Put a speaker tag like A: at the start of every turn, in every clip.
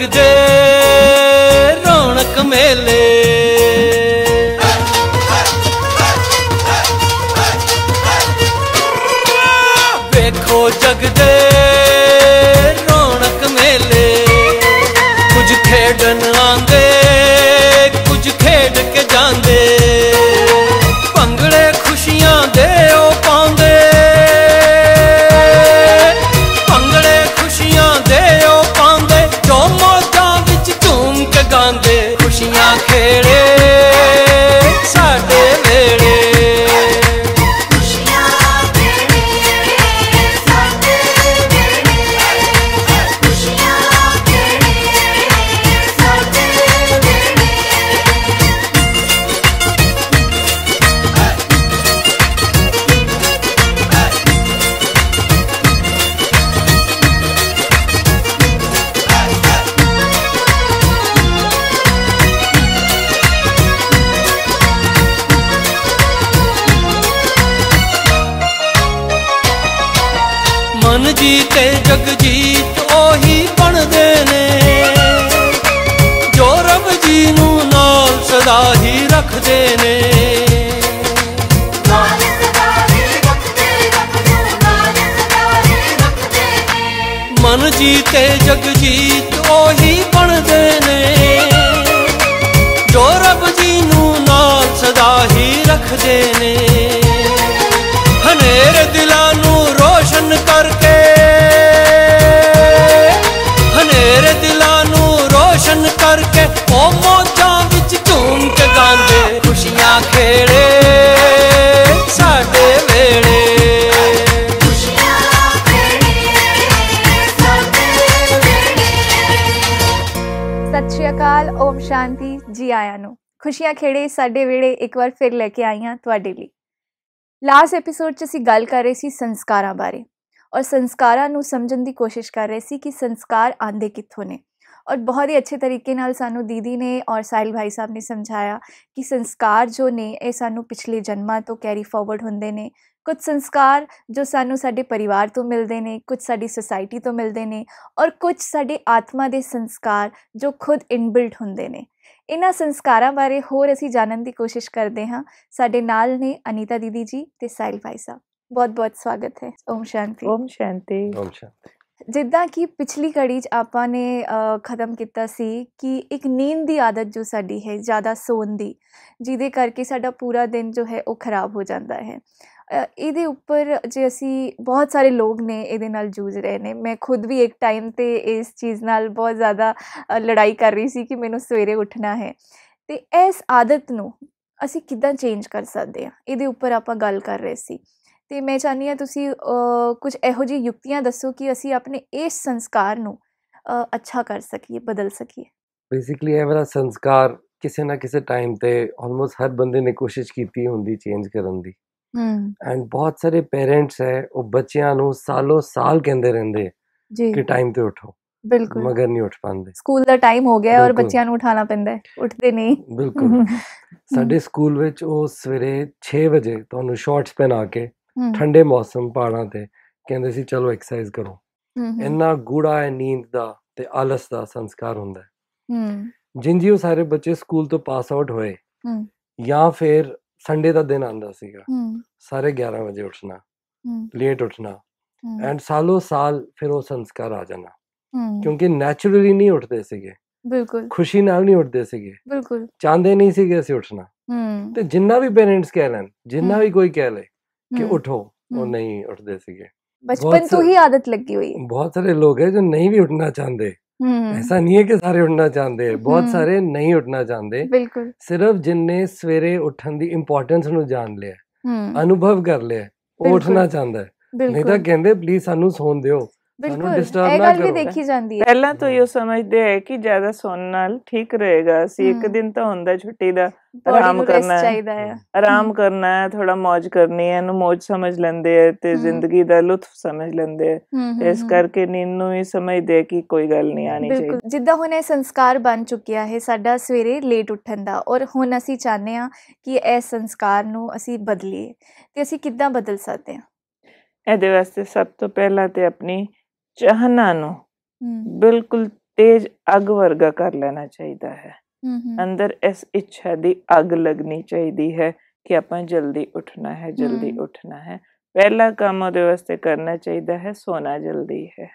A: ਲੱਗਦੇ
B: ਮਨ ਜੀਤੇ ਉਹੀ ਬਣਦੇ ਨੇ। ਜੋ ਰੱਬ ਜੀ ਨੂੰ ਨਾਲ ਸਦਾ ਹੀ ਰੱਖਦੇ ਨੇ। ਖੁਸ਼ੀਆਂ ਖੇੜੇ ਸਾਡੇ
C: ਵੇੜੇ ਇੱਕ ਵਾਰ ਫਿਰ ਲੈ ਕੇ ਆਈਆਂ ਤੁਹਾਡੇ ਲਈ। ਲਾਸਟ ਐਪੀਸੋਡ 'ਚ ਅਸੀਂ ਗੱਲ ਕਰ ਰਹੇ ਸੀ ਸੰਸਕਾਰਾਂ ਬਾਰੇ ਔਰ ਸੰਸਕਾਰਾਂ ਨੂੰ ਸਮਝਣ ਦੀ ਕੋਸ਼ਿਸ਼ ਕਰ ਰਹੇ ਸੀ ਕਿ ਸੰਸਕਾਰ ਆਂਦੇ ਕਿੱਥੋਂ ਨੇ। ਔਰ ਬਹੁਤ ਹੀ ਅੱਛੇ ਤਰੀਕੇ ਨਾਲ ਸਾਨੂੰ ਦੀਦੀ ਨੇ ਔਰ ਸਾਹਿਲ ਭਾਈ ਸਾਹਿਬ ਨੇ ਸਮਝਾਇਆ ਕਿ ਸੰਸਕਾਰ ਜੋ ਨੇ ਇਹ ਸਾਨੂੰ ਪਿਛਲੇ ਜਨਮਾਂ ਤੋਂ ਕੈਰੀ ਫਾਰਵਰਡ ਹੁੰਦੇ ਨੇ। ਕੁਝ ਸੰਸਕਾਰ ਜੋ ਸਾਨੂੰ ਸਾਡੇ ਪਰਿਵਾਰ ਤੋਂ ਮਿਲਦੇ ਨੇ, ਕੁਝ ਸਾਡੀ ਸੁਸਾਇਟੀ ਤੋਂ ਮਿਲਦੇ ਨੇ ਔਰ ਕੁਝ ਸਾਡੇ ਆਤਮਾ ਦੇ ਸੰਸਕਾਰ ਜੋ ਖੁਦ ਇਨਬਿਲਟ ਹੁੰਦੇ ਨੇ। ਇਹਨਾਂ ਸੰਸਕਾਰਾਂ ਬਾਰੇ ਹੋਰ ਅਸੀਂ ਜਾਣਨ ਦੀ ਕੋਸ਼ਿਸ਼ ਕਰਦੇ ਹਾਂ। ਸਾਡੇ ਨਾਲ ਨੇ ਅਨੀਤਾ ਦੀਦੀ ਜੀ ਤੇ ਸਾਹਿਲ ਭਾਈ ਸਾਹਿਬ। ਬਹੁਤ ਬਹੁਤ ਸਵਾਗਤ ਹੈ। ਓਮ ਸ਼ਾਂਤੀ।
D: ਓਮ ਸ਼ਾਂਤੀ।
E: ਓਮ ਸ਼ਾਂਤੀ।
C: ਜਿੱਦਾਂ ਕਿ ਪਿਛਲੀ ਕੜੀ 'ਚ ਆਪਾਂ ਨੇ ਖਤਮ ਕੀਤਾ ਸੀ ਕਿ ਇੱਕ ਨੀਂਦ ਦੀ ਆਦਤ ਜੋ ਸਾਡੀ ਹੈ ਜ਼ਿਆਦਾ ਸੌਣ ਦੀ ਜਿਹਦੇ ਕਰਕੇ ਸਾਡਾ ਪੂਰਾ ਦਿਨ ਜੋ ਹੈ ਉਹ ਖਰਾਬ ਹੋ ਜਾਂਦਾ ਹੈ। ਇਹਦੇ ਉੱਪਰ ਜੇ ਅਸੀਂ ਬਹੁਤ ਸਾਰੇ ਲੋਕ ਨੇ ਇਹਦੇ ਨਾਲ ਜੂਝ ਰਹੇ ਨੇ। ਮੈਂ ਖੁਦ ਵੀ ਇੱਕ ਟਾਈਮ ਤੇ ਇਸ ਚੀਜ਼ ਨਾਲ ਬਹੁਤ ਜ਼ਿਆਦਾ ਲੜਾਈ ਕਰ ਰਹੀ ਸੀ ਕਿ ਮੈਨੂੰ ਸਵੇਰੇ ਉੱਠਣਾ ਹੈ। ਤੇ ਇਸ ਆਦਤ ਨੂੰ ਅਸੀਂ ਕਿੱਦਾਂ ਚੇਂਜ ਕਰ ਸਕਦੇ ਹਾਂ? ਇਹਦੇ ਉੱਪਰ ਆਪਾਂ ਗੱਲ ਕਰ ਰਹੇ ਸੀ। ਤੇ ਮੈਂ ਚਾਹੁੰਦੀ ਹਾਂ ਤੁਸੀਂ ਕੁਝ ਇਹੋ ਜਿਹੀ ਯੁਕਤੀਆਂ ਦੱਸੋ ਕਿ ਅਸੀਂ ਆਪਣੇ ਇਸ ਸੰਸਕਾਰ ਨੂੰ ਅੱਛਾ ਕਰ ਸਕੀਏ, ਬਦਲ ਸਕੀਏ।
E: ਬੇਸਿਕਲੀ ਇਹ ਵਾਲਾ ਸੰਸਕਾਰ ਕਿਸੇ ਨਾ ਕਿਸੇ ਟਾਈਮ ਤੇ ਆਲਮੋਸਟ ਹਰ ਬੰਦੇ ਨੇ ਕੋਸ਼ਿਸ਼ ਕੀਤੀ ਹੁੰਦੀ ਚੇਂਜ ਕਰਨ ਦੀ।
C: ਹੂੰ
E: ਐਂਡ ਬਹੁਤ ਸਾਰੇ ਪੇਰੈਂਟਸ ਹੈ ਉਹ ਬੱਚਿਆਂ ਨੂੰ ਸਾਲੋ ਸਾਲ ਕਹਿੰਦੇ ਰਹਿੰਦੇ
C: ਜੀ।
E: ਕਿ ਟਾਈਮ ਤੇ ਉਠੋ
C: ਬਿਲਕੁਲ।
E: ਮਗਰ ਨਹੀਂ ਉੱਠ ਪਾਉਂਦੇ।
C: ਸਕੂਲ ਦਾ ਟਾਈਮ ਹੋ ਗਿਆ ਹੈ ਔਰ
E: ਬਿਲਕੁਲ।
C: ਬੱਚਿਆਂ ਨੂੰ ਉਠਾਉਣਾ ਪੈਂਦਾ ਹੈ ਉੱਠਦੇ ਨਹੀਂ।
E: ਬਿਲਕੁਲ। ਸਾਡੇ ਸਕੂਲ ਵਿੱਚ ਉਹ ਸਵੇਰੇ 6 ਵਜੇ ਤੁਹਾਨੂੰ ਸ਼ਾਰਟਸ ਪਹਿਨਾ ਕੇ
C: ਹੂੰ,
E: ਠੰਡੇ ਮੌਸਮ ਪਹਾੜਾਂ ਤੇ ਕਹਿੰਦੇ ਸੀ ਚਲੋ ਐਕਸਰਸਾਈਜ਼ ਕਰੋ।
C: ਹੂੰ, ਹੂੰ,
E: ਇੰਨਾ ਗੂੜਾ ਹੈ ਨੀਂਦ ਦਾ ਤੇ ਆਲਸ ਦਾ ਸੰਸਕਾਰ ਹੁੰਦਾ ਹੈ।
C: ਹੂੰ
E: ਜਿੰਨ ਜੀ ਉਹ ਸਾਰੇ ਬੱਚੇ ਸਕੂਲ ਤੋਂ ਪਾਸ ਆਊਟ ਹੋਏ
C: ਹੂੰ।
E: ਜਾਂ ਫਿਰ ਸੰਡੇ ਦਾ ਦਿਨ ਆਂਦਾ ਸੀਗਾ। ਸਾਰੇ 11 ਵਜੇ ਉੱਠਣਾ ਲੇਟ ਉੱਠਣਾ ਐਂਡ ਸਾਲੋ ਸਾਲ ਫਿਰ ਉਹ ਸੰਸਕਾਰ ਆ ਜਾਣਾ। ਕਿਉਂਕਿ ਨੈਚੁਰਲੀ ਨਹੀਂ ਉੱਠਦੇ ਸੀਗੇ।
C: ਬਿਲਕੁਲ।
E: ਖੁਸ਼ੀ ਨਾਲ ਨਹੀਂ ਉੱਠਦੇ ਸੀਗੇ।
C: ਬਿਲਕੁਲ।
E: ਚਾਹੁੰਦੇ ਨਹੀਂ ਸੀਗੇ ਅਸੀਂ ਉੱਠਣਾ। ਤੇ ਜਿੰਨਾ ਵੀ ਪੇਰੈਂਟਸ ਕਹਿ ਲੈਣ ਜਿੰਨਾ ਵੀ ਕੋਈ ਕਹਿ ਲੇ ਕਿ ਉਠੋ ਉਹ। ਨਹੀਂ ਉੱਠਦੇ ਸੀਗੇ।
C: ਬਚਪਨ ਤੋਂ ਹੀ ਆਦਤ ਲੱਗੀ ਹੋਈ। ਹੈ
E: ਬਹੁਤ ਸਾਰੇ ਲੋग ਹੈ ਜੋ ਨਹੀਂ ਵੀ ਉੱਠਣਾ ਚਾਹੁੰਦੇ। ऐसा नहीं है कि सारे उठना चाहते हैं बहुत
C: हम्म।
E: सारे नहीं उठना चाहते
C: ਬਿਲਕੁਲ
E: ਸਿਰਫ ਜਿਨਨੇ ਸਵੇਰੇ ਉੱਠਣ ਦੀ ਇੰਪੋਰਟੈਂਸ ਨੂੰ ਜਾਣ ਲਿਆ
C: ਹੂੰ
E: ਅਨੁਭਵ ਕਰ ਲਿਆ ਉਹ
C: ਬਿਲਕੁਲ।
E: ਉੱਠਣਾ ਚਾਹੁੰਦਾ ਹੈ ਨਹੀਂ ਤਾਂ
C: ਬਿਲਕੁਲ
E: ਕਹਿੰਦੇ ਪਲੀਜ਼ ਸਾਨੂੰ ਸੌਣ ਦਿਓ
C: ਬਿਲਕੁਲ ਇਹ ਗੱਲ ਵੀ। ਦੇਖੀ ਜਾਂਦੀ ਹੈ।
D: ਪਹਿਲਾਂ ਤੋਂ ਹੀ ਉਹ ਸਮਝਦੇ ਹੈ ਕਿ ਜ਼ਿਆਦਾ ਸੌਣ ਨਾਲ ਠੀਕ ਰਹੇਗਾ। ਅਸੀਂ ਇੱਕ। ਦਿਨ ਤਾਂ ਹੁੰਦਾ ਛੁੱਟੀ ਦਾ ਆਰਾਮ ਕਰਨਾ ਹੈ।
C: ਚਾਹੀਦਾ ਹੈ।
D: ਆਰਾਮ ਕਰਨਾ ਹੈ ਥੋੜਾ ਮौज ਕਰਨੀ ਹੈ ਇਹਨੂੰ ਮौज ਸਮਝ ਲੈਂਦੇ ਹੈ ਤੇ। ਜ਼ਿੰਦਗੀ ਦਾ ਲੁਤਫ ਸਮਝ ਲੈਂਦੇ ਹੈ
C: ਹੂੰ
D: ਤੇ ਇਸ ਕਰਕੇ ਨੀਂਦ ਨੂੰ ਵੀ ਸਮਝਦੇ ਹੈ ਕਿ ਕੋਈ ਗੱਲ ਨਹੀਂ ਆਣੀ
C: ਬਿਲਕੁਲ।
D: ਚਾਹੀਦੀ
C: ਜਿੱਦਾਂ ਹੁਣ ਇਹ ਸੰਸਕਾਰ ਬਣ ਚੁੱਕਿਆ ਹੈ ਸਾਡਾ ਸਵੇਰੇ ਲੇਟ ਉੱਠਣ ਦਾ ਔਰ ਹੁਣ ਅਸੀਂ ਚਾਹੁੰਦੇ ਹਾਂ ਕਿ ਇਹ ਸੰਸਕਾਰ ਨੂੰ ਅਸੀਂ ਬਦਲੀਏ। ਤੇ ਅਸੀਂ ਕਿੱਦਾਂ ਬਦਲ ਸਕਦੇ ਹਾਂ?
D: ਇਹਦੇ ਵਾਸਤੇ ਸਭ ਤੋਂ ਪਹਿਲਾਂ ਤੇ ਆਪਣੀ ਚਾਹਨਾ ਨੂੰ ਬਿਲਕੁਲ ਤੇਜ਼ ਅੱਗ ਵਰਗਾ ਕਰ ਲੈਣਾ ਚਾਹੀਦਾ ਹੈ। ਅੰਦਰ ਇਸ ਇੱਛਾ ਦੀ ਅੱਗ ਲੱਗਣੀ ਚਾਹੀਦੀ ਹੈ ਕਿ ਆਪਾਂ ਜਲਦੀ ਉੱਠਣਾ ਹੈ ਜਲਦੀ। ਉੱਠਣਾ ਹੈ। ਪਹਿਲਾ ਕੰਮ ਉਹਦੇ ਵਾਸਤੇ ਕਰਨਾ ਚਾਹੀਦਾ ਹੈ ਸੋਣਾ ਜਲਦੀ ਹੈ।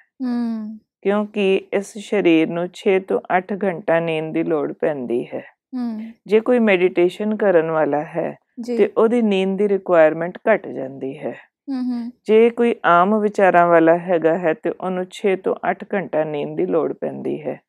D: ਕਿਉਂਕਿ ਇਸ ਸਰੀਰ ਨੂੰ 6 ਤੋਂ 8 ਘੰਟਾ ਨੀਂਦ ਦੀ ਲੋੜ ਪੈਂਦੀ ਹੈ। ਜੇ ਕੋਈ ਮੈਡੀਟੇਸ਼ਨ ਕਰਨ ਵਾਲਾ ਹੈ ਤੇ ਉਹਦੀ ਨੀਂਦ ਦੀ ਰਿਕੁਆਇਰਮੈਂਟ ਘਟ ਜਾਂਦੀ ਹੂੰ। ਜੇ ਕੋਈ ਆਮ ਵਿਚਾਰਾਂ ਵਾਲਾ ਹੈਗਾ ਹੈ ਤੇ ਉਹਨੂੰ 6 ਤੋਂ 8 ਘੰਟਾ ਨੀਂਦ ਦੀ ਲੋੜ ਪੈਂਦੀ ਹੈ।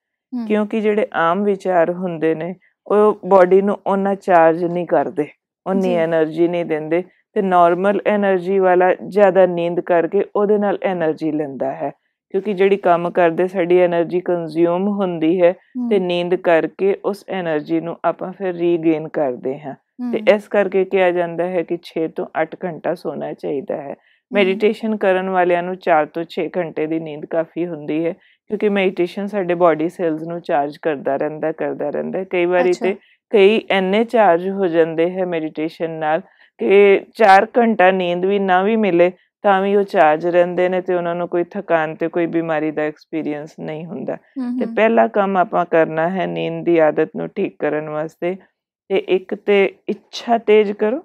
D: ਕਿਉਂਕਿ ਜਿਹੜੇ ਆਮ ਵਿਚਾਰ ਹੁੰਦੇ ਨੇ ਉਹ ਬਾਡੀ ਨੂੰ ਉਹਨਾਂ ਚਾਰਜ ਨਹੀਂ ਕਰਦੇ ਉਨੀ એનર્ਜੀ ਨਹੀਂ ਦਿੰਦੇ ਤੇ ਨਾਰਮਲ એનર્ਜੀ ਵਾਲਾ ਜ਼ਿਆਦਾ ਨੀਂਦ ਕਰਕੇ ਉਹਦੇ ਨਾਲ એનર્ਜੀ ਲੈਂਦਾ ਹੈ। ਕਿਉਂਕਿ ਜਿਹੜੀ ਕੰਮ ਕਰਦੇ ਸਾਡੀ એનર્ਜੀ ਕੰਜ਼ਿਊਮ ਹੁੰਦੀ ਹੈ ਤੇ ਨੀਂਦ ਕਰਕੇ ਉਸ એનર્ਜੀ ਨੂੰ ਆਪਾਂ ਫਿਰ ਰੀਗੇਨ ਕਰਦੇ ਹਾਂ। ਤੇ ਇਸ ਕਰਕੇ ਕਿਹਾ ਜਾਂਦਾ ਹੈ ਕਿ 6 ਤੋਂ 8 ਘੰਟਾ ਸੋਣਾ ਚਾਹੀਦਾ ਹੈ। ਮੈਡੀਟੇਸ਼ਨ ਕਰਨ ਵਾਲਿਆਂ ਨੂੰ 4 ਤੋਂ 6 ਘੰਟੇ ਦੀ ਨੀਂਦ ਕਾਫੀ ਹੁੰਦੀ ਹੈ ਕਿਉਂਕਿ ਮੈਡੀਟੇਸ਼ਨ ਸਾਡੇ ਬਾਡੀ ਸੈਲਸ ਨੂੰ ਚਾਰਜ ਕਰਦਾ ਰਹਿੰਦਾ ਕਰਦਾ ਰਹਿੰਦਾ। ਕਈ ਵਾਰੀ। ਤੇ ਕਈ ਐਨੇ ਚਾਰਜ ਹੋ ਜਾਂਦੇ ਹੈ ਮੈਡੀਟੇਸ਼ਨ ਨਾਲ ਕਿ 4 ਘੰਟਾ ਨੀਂਦ ਵੀ ਨਾ ਵੀ ਮਿਲੇ ਤਾਂ ਵੀ ਉਹ ਚਾਰਜ ਰਹਿੰਦੇ ਨੇ ਤੇ ਉਹਨਾਂ ਨੂੰ ਕੋਈ ਥਕਾਨ ਤੇ ਕੋਈ ਬਿਮਾਰੀ ਦਾ ਐਕਸਪੀਰੀਅੰਸ ਨਹੀਂ ਹੁੰਦਾ। ਤੇ ਪਹਿਲਾ ਕੰਮ ਆਪਾਂ ਕਰਨਾ ਹੈ ਨੀਂਦ ਦੀ ਆਦਤ ਨੂੰ ਠੀਕ ਕਰਨ ਵਾਸਤੇ ਤੇ ਇੱਕ ਤੇ ਇੱਛਾ ਤੇਜ਼ ਕਰੋ।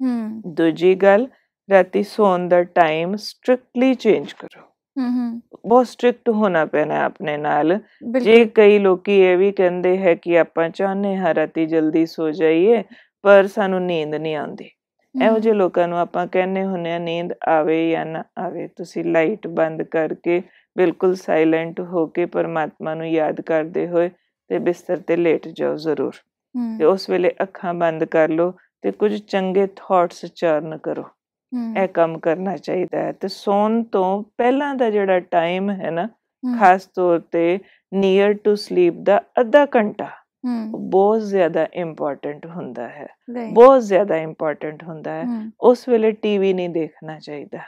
C: ਹੂੰ।
D: ਦੂਜੀ ਗੱਲ ਰਾਤੀ ਸੌਣ ਦਾ ਟਾਈਮ ਸਟ੍ਰਿਕਟਲੀ ਚੇਂਜ ਕਰੋ।
C: ਹੂੰ
D: ਬਹੁਤ ਸਟ੍ਰਿਕਟ ਹੋਣਾ ਪੈਣਾ ਆਪਣੇ ਨਾਲ। ਜੇ ਕਈ ਲੋਕੀ ਇਹ ਵੀ ਕਹਿੰਦੇ ਹੈ ਕਿ ਆਪਾਂ ਚਾਹੁੰਦੇ ਹਾਂ ਰਾਤੀ ਜਲਦੀ ਸੋ ਜਾਈਏ ਪਰ ਸਾਨੂੰ ਨੀਂਦ ਨਹੀਂ ਆਉਂਦੀ। ਇਹੋ ਜਿਹੇ ਲੋਕਾਂ ਨੂੰ ਆਪਾਂ ਕਹਿੰਦੇ ਹੁੰਨੇ ਆ ਨੀਂਦ ਆਵੇ ਜਾਂ ਨਾ ਆਵੇ ਤੁਸੀਂ ਲਾਈਟ ਬੰਦ ਕਰਕੇ ਬਿਲਕੁਲ ਸਾਇਲੈਂਟ ਹੋ ਕੇ ਪਰਮਾਤਮਾ ਨੂੰ ਯਾਦ ਕਰਦੇ ਹੋਏ ਤੇ ਬਿਸਤਰ ਤੇ ਲੇਟ ਜਾਓ ਜ਼ਰੂਰ। ਤੇ ਉਸ ਵੇਲੇ ਅੱਖਾਂ ਬੰਦ ਕਰ ਲਓ ਤੇ ਕੁਝ ਚੰਗੇ ਥਾਟਸ ਚਰਨ ਕਰੋ। ਇਹ ਕੰਮ ਕਰਨਾ ਚਾਹੀਦਾ ਹੈ। ਤੇ ਸੌਣ ਤੋਂ ਪਹਿਲਾਂ ਦਾ ਜਿਹੜਾ ਟਾਈਮ ਹੈ ਨਾ ਖਾਸ ਤੌਰ ਤੇ ਨੀਅਰ ਟੂ ਸਲੀਪ ਦਾ ਅੱਧਾ ਘੰਟਾ ਬਹੁਤ ਜ਼ਿਆਦਾ ਇੰਪੋਰਟੈਂਟ ਹੁੰਦਾ ਹੈ। ਬਹੁਤ ਜ਼ਿਆਦਾ ਇੰਪੋਰਟੈਂਟ ਹੁੰਦਾ ਹੈ। ਉਸ ਵੇਲੇ ਟੀਵੀ ਨਹੀਂ ਦੇਖਣਾ ਚਾਹੀਦਾ।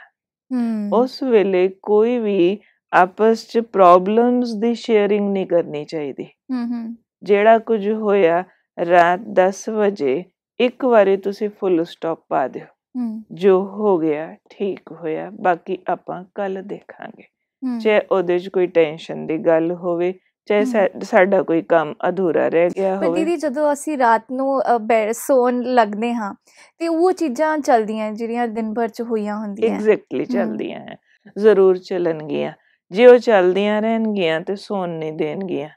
D: ਉਸ ਵੇਲੇ ਕੋਈ ਵੀ ਆਪਸ ਚ ਪ੍ਰੋਬਲਮਸ ਦੀ ਸ਼ੇਅਰਿੰਗ ਨਹੀਂ ਕਰਨੀ ਚਾਹੀਦੀ। ਜਿਹੜਾ ਕੁਝ ਹੋਇਆ ਰਾਤ 10 ਵਜੇ ਇੱਕ ਵਾਰੀ ਤੁਸੀਂ ਫੁੱਲ ਸਟਾਪ ਪਾ ਦਿਓ। ਜੋ ਹੋ ਗਿਆ ਠੀਕ ਹੋਇਆ ਬਾਕੀ ਆਪਾਂ ਕੱਲ ਦੇਖਾਂਗੇ। ਚਾਹੇ ਉਹਦੇ 'ਚ ਕੋਈ ਟੈਨਸ਼ਨ ਦੀ ਗੱਲ ਹੋਵੇ ਚਾਹੇ ਸਾਡਾ ਕੋਈ ਕੰਮ ਅਧੂਰਾ ਰਹਿ ਗਿਆ
C: ਪਰ
D: ਹੋਵੇ।
C: ਦੀਦੀ ਜਦੋਂ ਅਸੀਂ ਰਾਤ ਨੂੰ ਸੌਣ ਲੱਗਦੇ ਹਾਂ ਤੇ ਉਹ ਚੀਜ਼ਾਂ ਚੱਲਦੀਆਂ ਜਿਹੜੀਆਂ ਦਿਨ ਭਰ ਚ ਹੋਈਆਂ ਹੁੰਦੀਆਂ।
D: ਐਗਜ਼ੈਕਟਲੀ ਚੱਲਦੀਆਂ ਜ਼ਰੂਰ ਚੱਲਣਗੀਆਂ। ਜੇ ਉਹ ਚੱਲਦੀਆਂ ਰਹਿਣਗੀਆਂ ਤੇ ਸੌਣ ਨਹੀਂ ਦੇਣਗੀਆਂ।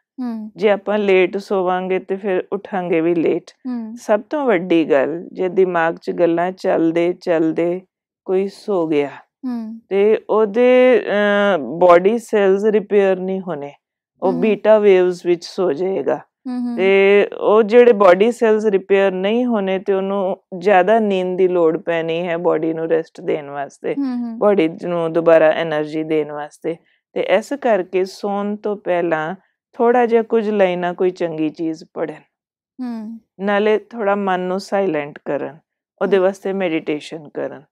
D: ਜੇ ਆਪਾਂ ਲੇਟ ਸੋਵਾਂਗੇ ਤੇ ਫਿਰ ਉਠਾਂਗੇ ਵੀ ਲੇਟ ਸਭ ਤੋਂ ਵੱਡੀ ਗੱਲ ਜੇ ਦਿਮਾਗ 'ਚ ਗੱਲਾਂ ਚੱਲਦੇ ਚੱਲਦੇ ਕੋਈ ਸੋ ਗਿਆ ਤੇ ਉਹਦੇ ਬਾਡੀ ਸੈਲਸ ਰਿਪੇਅਰ ਨਹੀਂ ਹੋਣੇ ਉਹ ਬੀਟਾ ਵੇਵਸ ਵਿੱਚ ਸੋ ਜਾਏਗਾ। ਤੇ ਉਹ ਜਿਹੜੇ ਬਾਡੀ ਸੈਲਸ ਰਿਪੇਅਰ ਨਹੀਂ ਹੋਣੇ ਤੇ ਉਹਨੂੰ ਜ਼ਿਆਦਾ ਨੀਂਦ ਦੀ ਲੋੜ ਪੈਣੀ ਹੈ ਬਾਡੀ ਨੂੰ ਰੈਸਟ ਦੇਣ ਵਾਸਤੇ ਬਾਡੀ ਨੂੰ ਦੁਬਾਰਾ એનર્ਜੀ ਦੇਣ ਵਾਸਤੇ। ਤੇ ਇਸ ਕਰਕੇ ਸੌਣ ਤੋਂ ਪਹਿਲਾਂ ਥੋੜਾ ਜਿਹਾ ਕੁਝ ਲਾਈਨਾਂ ਕੋਈ ਚੰਗੀ ਚੀਜ਼ ਪੜ੍ਹਨ।
C: ਹੂੰ।
D: ਨਾਲੇ ਥੋੜਾ ਮਨ ਨੂੰ ਸਾਇਲੈਂਟ ਕਰਨ ਉਹਦੇ ਵਾਸਤੇ ਮੈਡੀਟੇਸ਼ਨ ਕਰਨ।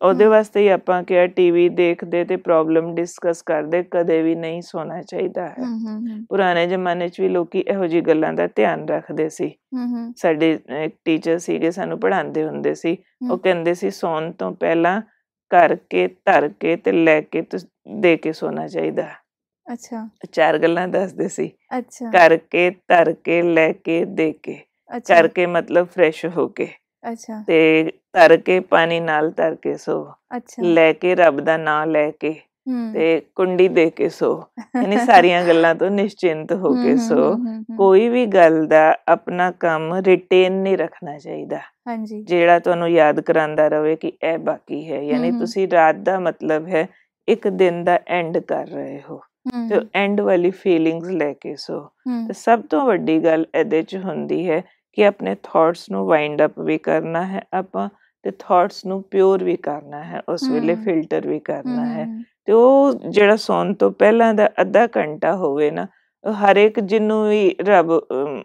D: ਉਹਦੇ। ਵਾਸਤੇ ਹੀ ਆਪਾਂ ਕਿਹਾ ਟੀਵੀ ਦੇਖਦੇ ਤੇ ਪ੍ਰੋਬਲਮ ਡਿਸਕਸ ਕਰਦੇ ਕਦੇ ਵੀ ਨਹੀਂ ਸੋਣਾ ਚਾਹੀਦਾ ਹੈ। ਪੁਰਾਣੇ ਜ਼ਮਾਨੇ 'ਚ ਵੀ ਲੋਕੀ ਇਹੋ ਜਿਹੀ ਗੱਲਾਂ ਦਾ ਧਿਆਨ ਰੱਖਦੇ ਸੀ। ਸਾਡੇ ਇੱਕ ਟੀਚਰ ਸੀਗੇ ਸਾਨੂੰ ਪੜ੍ਹਾਉਂਦੇ ਹੁੰਦੇ ਸੀ। ਉਹ। ਕਹਿੰਦੇ ਸੀ ਸੌਣ ਤੋਂ ਪਹਿਲਾਂ ਕਰਕੇ ਧਰ ਕੇ ਤੇ ਲੈ ਕੇ ਦੇ ਕੇ ਸੋਣਾ ਚਾਹੀਦਾ
C: ਅੱਛਾ।
D: ਚਾਰ ਗੱਲਾਂ ਦੱਸਦੇ ਸੀ।
C: ਅੱਛਾ।
D: ਕਰਕੇ ਧਰ ਕੇ ਲੈ ਕੇ ਦੇ ਕੇ
C: ਅੱਛਾ।
D: ਕਰਕੇ ਮਤਲਬ ਫਰੈਸ਼ ਹੋ ਕੇ।
C: ਅੱਛਾ।
D: ਤੇ ਧਰ ਕੇ ਪਾਣੀ ਨਾਲ ਧਰ ਕੇ ਸੋ।
C: ਅੱਛਾ।
D: ਲੈ ਕੇ ਰੱਬ ਦਾ ਨਾਮ ਲੈ ਕੇ ਤੇ ਕੁੰਡੀ ਦੇ ਕੇ ਸੋ। ਯਾਨੀ ਸਾਰੀਆਂ ਗੱਲਾਂ ਤੋਂ ਨਿਸ਼ਚਿੰਤ ਹੋ ਕੇ ਸੋ। ਕੋਈ ਵੀ ਗੱਲ ਦਾ ਆਪਣਾ ਕੰਮ ਰਿਟੇਨ ਨਹੀਂ ਰੱਖਣਾ ਚਾਹੀਦਾ।
C: ਹਾਂਜੀ।
D: ਜਿਹੜਾ ਤੁਹਾਨੂੰ ਯਾਦ ਕਰਾਂਦਾ ਰਵੇ ਕਿ ਇਹ ਬਾਕੀ ਹੈ। ਯਾਨੀ। ਤੁਸੀਂ ਰਾਤ ਦਾ ਮਤਲਬ ਹੈ ਇੱਕ ਦਿਨ ਦਾ ਐਂਡ ਕਰ ਰਹੇ ਹੂੰ। ਤੇ ਐਂਡ ਵਾਲੀ ਫੀਲਿੰਗਸ ਲੈ ਕੇ ਸੋ ਤੇ ਸਭ ਤੋਂ ਵੱਡੀ ਗੱਲ ਇਹਦੇ ਚ ਹੁੰਦੀ ਹੈ ਕਿ ਆਪਣੇ ਥਾਟਸ ਨੂੰ ਵਾਈਂਡ ਅਪ ਵੀ ਕਰਨਾ ਹੈ ਆਪਾਂ ਤੇ ਥਾਟਸ ਨੂੰ ਪਿਓਰ ਵੀ ਕਰਨਾ ਹੈ ਉਸ ਵੇਲੇ। ਫਿਲਟਰ ਵੀ ਕਰਨਾ ਹੈ। ਤੇ ਉਹ ਜਿਹੜਾ ਸੌਣ ਤੋਂ ਪਹਿਲਾਂ ਦਾ ਅੱਧਾ ਘੰਟਾ ਹੋਵੇ ਨਾ ਹਰ ਇੱਕ ਜਿਹਨੂੰ ਵੀ ਰੱਬ